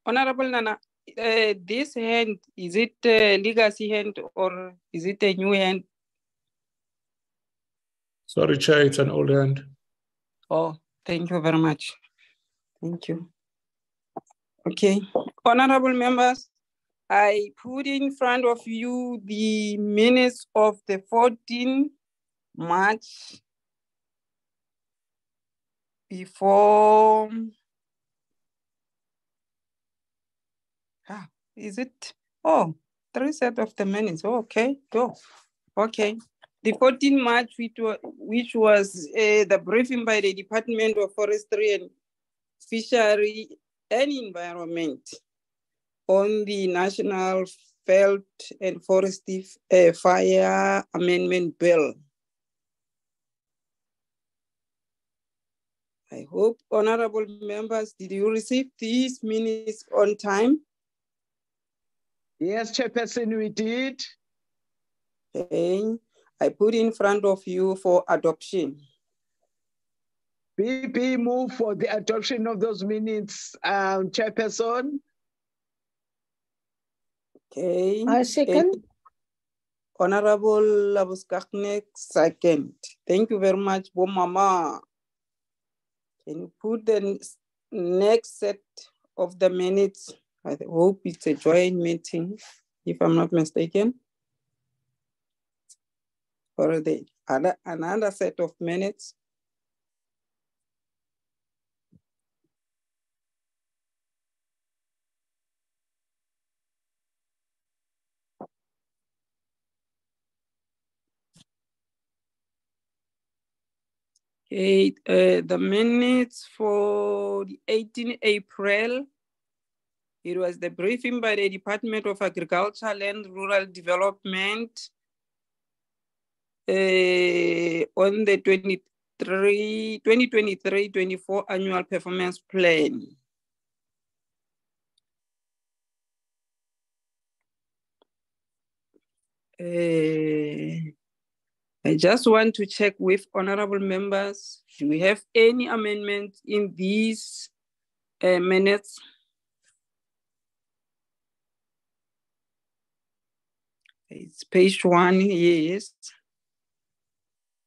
Honorable Nana, uh, this hand, is it a legacy hand or is it a new hand? Sorry, Chair, it's an old hand. Oh, thank you very much. Thank you. Okay, honorable members, I put in front of you the minutes of the 14 March before Ah, is it? Oh, three set of the minutes. Oh, okay, go. Okay. The 14 March, which was, which was uh, the briefing by the Department of Forestry and Fishery and Environment on the National Veld and Forestry uh, Fire Amendment Bill. I hope, honorable members, did you receive these minutes on time? Yes, Chairperson, we did. Okay. I put in front of you for adoption. BP move for the adoption of those minutes, um, Chairperson. Okay. I second. Honorable Labuschagne, second. Thank you very much, Bo Mama. Can you put the next set of the minutes? I hope it's a joint meeting, if I'm not mistaken. Or the other, another set of minutes. Okay, uh, the minutes for the 18 April. It was the briefing by the Department of Agriculture, Land, Rural Development uh, on the 23, 2023-24 annual performance plan. Uh, I just want to check with honorable members, do we have any amendment in these uh, minutes? It's page one, yes.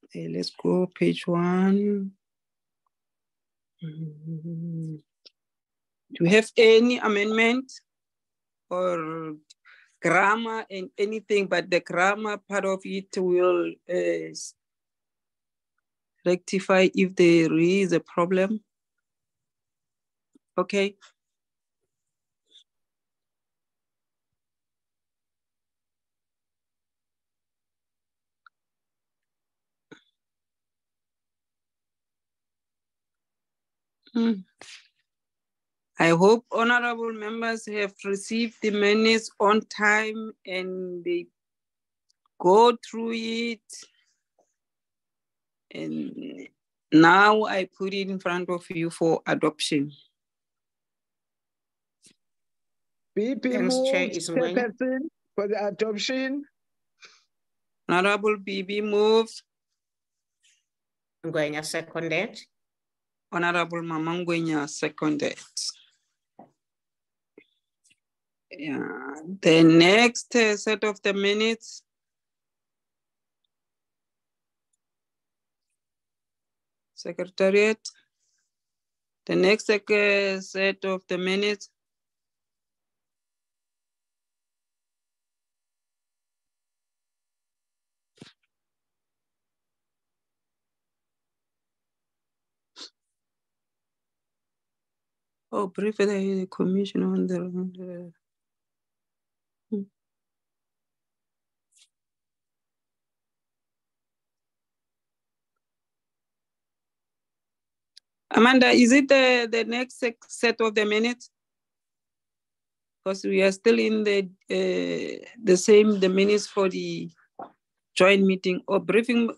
Okay, let's go page one. Do we have any amendment or grammar and anything, but the grammar part of it will uh, rectify if there is a problem. Okay. Mm. I hope honorable members have received the minutes on time and they go through it. And now I put it in front of you for adoption. BP Thanks, Chair moves, Ismail. For the adoption. Honorable BB moves. Ngwenya seconded. Honorable Mamangwenya seconded. Yeah, the next uh, set of the minutes. Secretariat. The next uh, set of the minutes. Oh, brief the commission on the, on the Hmm. Amanda, is it the, the next set of the minutes? Because we are still in the uh, the same the minutes for the joint meeting or briefing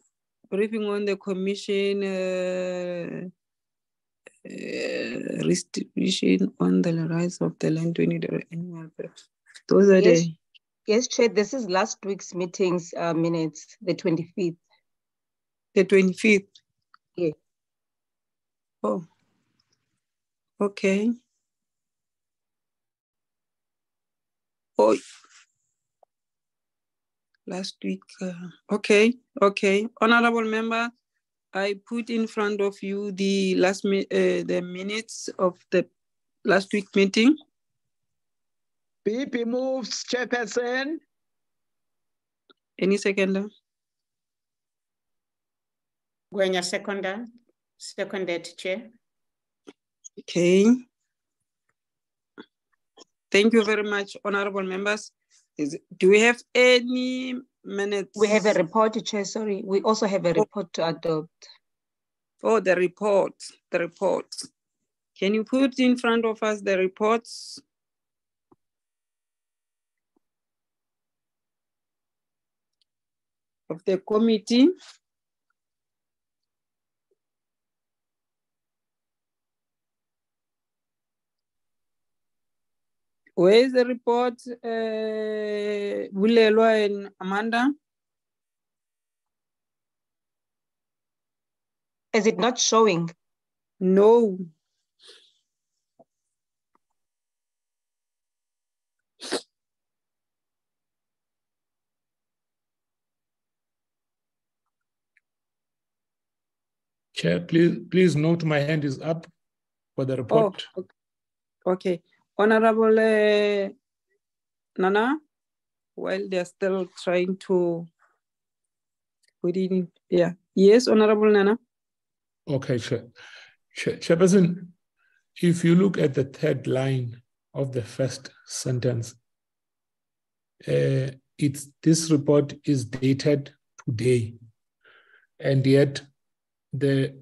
briefing on the commission uh, uh, restitution on the rise of the land 20 annual. Those are Yes, the yes, Chair, this is last week's meetings uh, minutes, the 25th. the 25th. Yeah. Oh, okay. Oh, last week. Uh, okay, okay. Honorable member, I put in front of you the last mi- uh, the minutes of the last week meeting. BP moves, Chairperson. Any second? Ngwenya seconded. Seconded, Chair. Okay. Thank you very much, honorable members. Is, do we have any minutes? We have a report, Chair, sorry. We also have a oh. report to adopt. Oh, the report, the report. Can you put in front of us the reports? Of the committee? Where is the report, uh, Bulelwa and Amanda? Is it not showing? No. Chair, please, please note my hand is up for the Oh, report. ok- okay. Honorable uh, Nana, while they're still trying to put it in, yeah. Yes, Honorable Nana? Okay, Chair. Chair- Chairperson, if you look at the third line of the first sentence, uh, it's this report is dated today, and yet the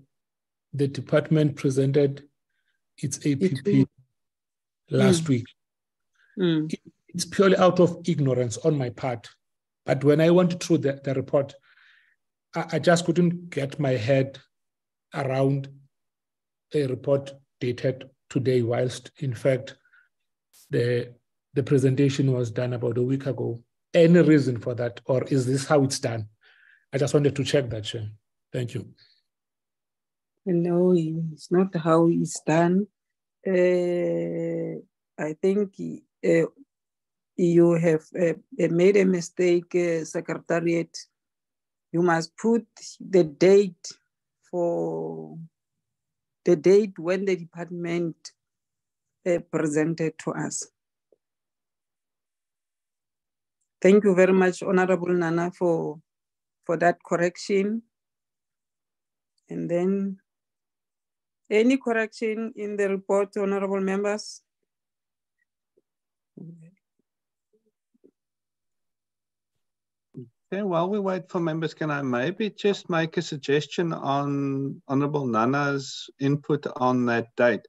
the department presented its APP last Mm. week. Mm. It's purely out of ignorance on my part. But when I went through the, the report, I, I just couldn't get my head around a report dated today, whilst in fact the the presentation was done about a week ago. Any reason for that, or is this how it's done? I just wanted to check that. Thank you. No, it's not how it's done. Uh, I think uh, you have uh, made a mistake, Secretariat. You must put the date for the date when the department presented to us. Thank you very much, Honorable Nana, for, for that correction. And then any correction in the report, honorable members? Okay, while we wait for members, can I maybe just make a suggestion on Honorable Nana's input on that date?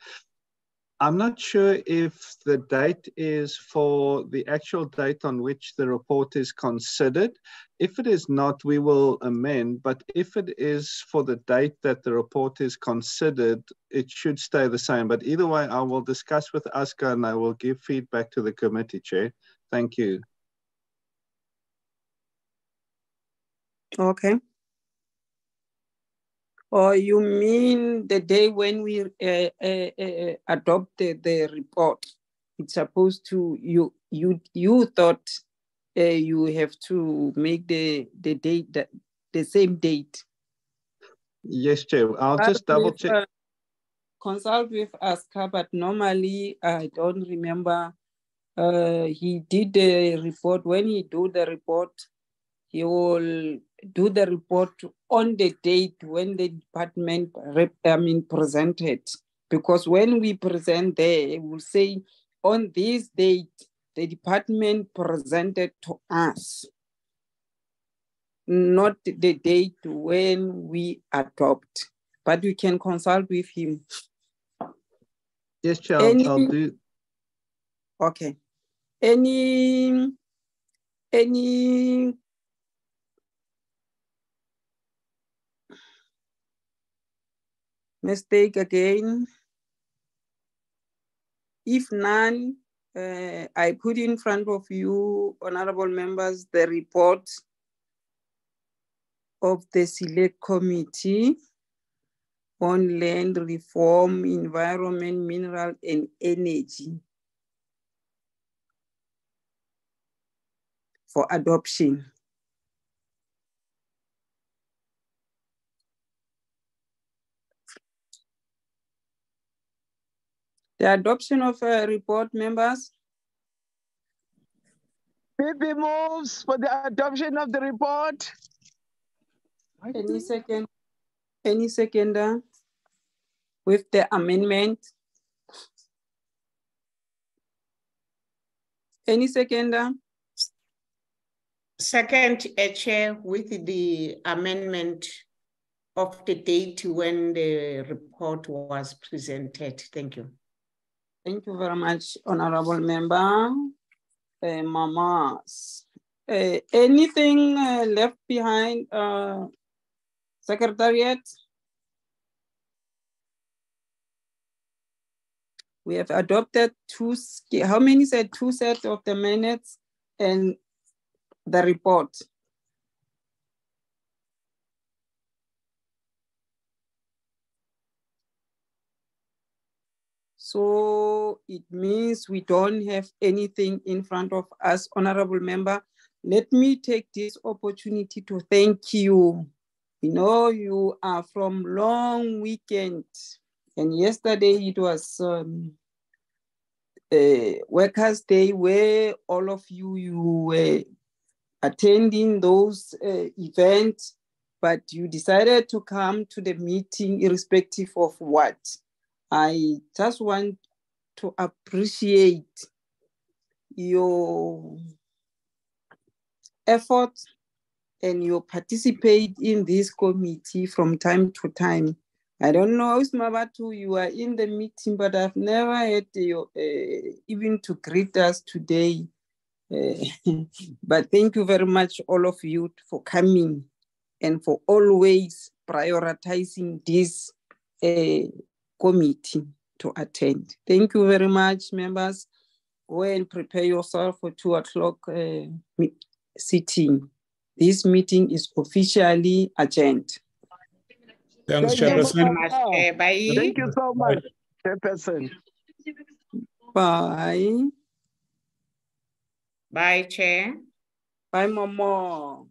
I'm not sure if the date is for the actual date on which the report is considered. If it is not, we will amend, but if it is for the date that the report is considered, it should stay the same. But either way, I will discuss with Aska and I will give feedback to the committee, Chair. Thank you. Okay. Or you mean the day when we uh, uh, uh, adopted the report? It's supposed to, you you you thought uh, you have to make the, the date, the, the same date. Yes, Chair. I'll just double check. uh, Consult with Aska, but normally I don't remember. Uh, he did the report, when he do the report, he will do the report on the date when the department I mean presented. Because when we present there, we'll say on this date, the department presented to us. Not the date when we adopt, but we can consult with him. Yes, Chair, I'll, I'll do. Okay. Any, any mistake again? If none, uh, I put in front of you, honorable members, the report of the select committee on land reform, environment, mineral and energy for adoption. The adoption of a report, members. PP moves for the adoption of the report. Any second, any seconder with the amendment? Any seconder? Second, uh, Chair, with the amendment of the date when the report was presented. Thank you. Thank you very much, honorable member. Uh, Mamas, uh, anything uh, left behind, uh, secretariat? We have adopted two, how many said two sets of the minutes and the report? So it means we don't have anything in front of us, honorable member. Let me take this opportunity to thank you. You know, you are from long weekend and yesterday it was um, Workers' Day where all of you, you were attending those uh, events, but you decided to come to the meeting irrespective of what. I just want to appreciate your effort and you participate in this committee from time to time. I don't know, Usmabatu, you are in the meeting, but I've never had you uh, even to greet us today. Uh, but thank you very much, all of you, for coming and for always prioritizing this uh, committee to attend. Thank you very much, members. Go and prepare yourself for two o'clock uh, sitting. This meeting is officially adjourned. Thanks, Thank you so Chairperson. much. Bye. Thank you so much, Chairperson. Bye. Bye, Chair. Bye, Momo.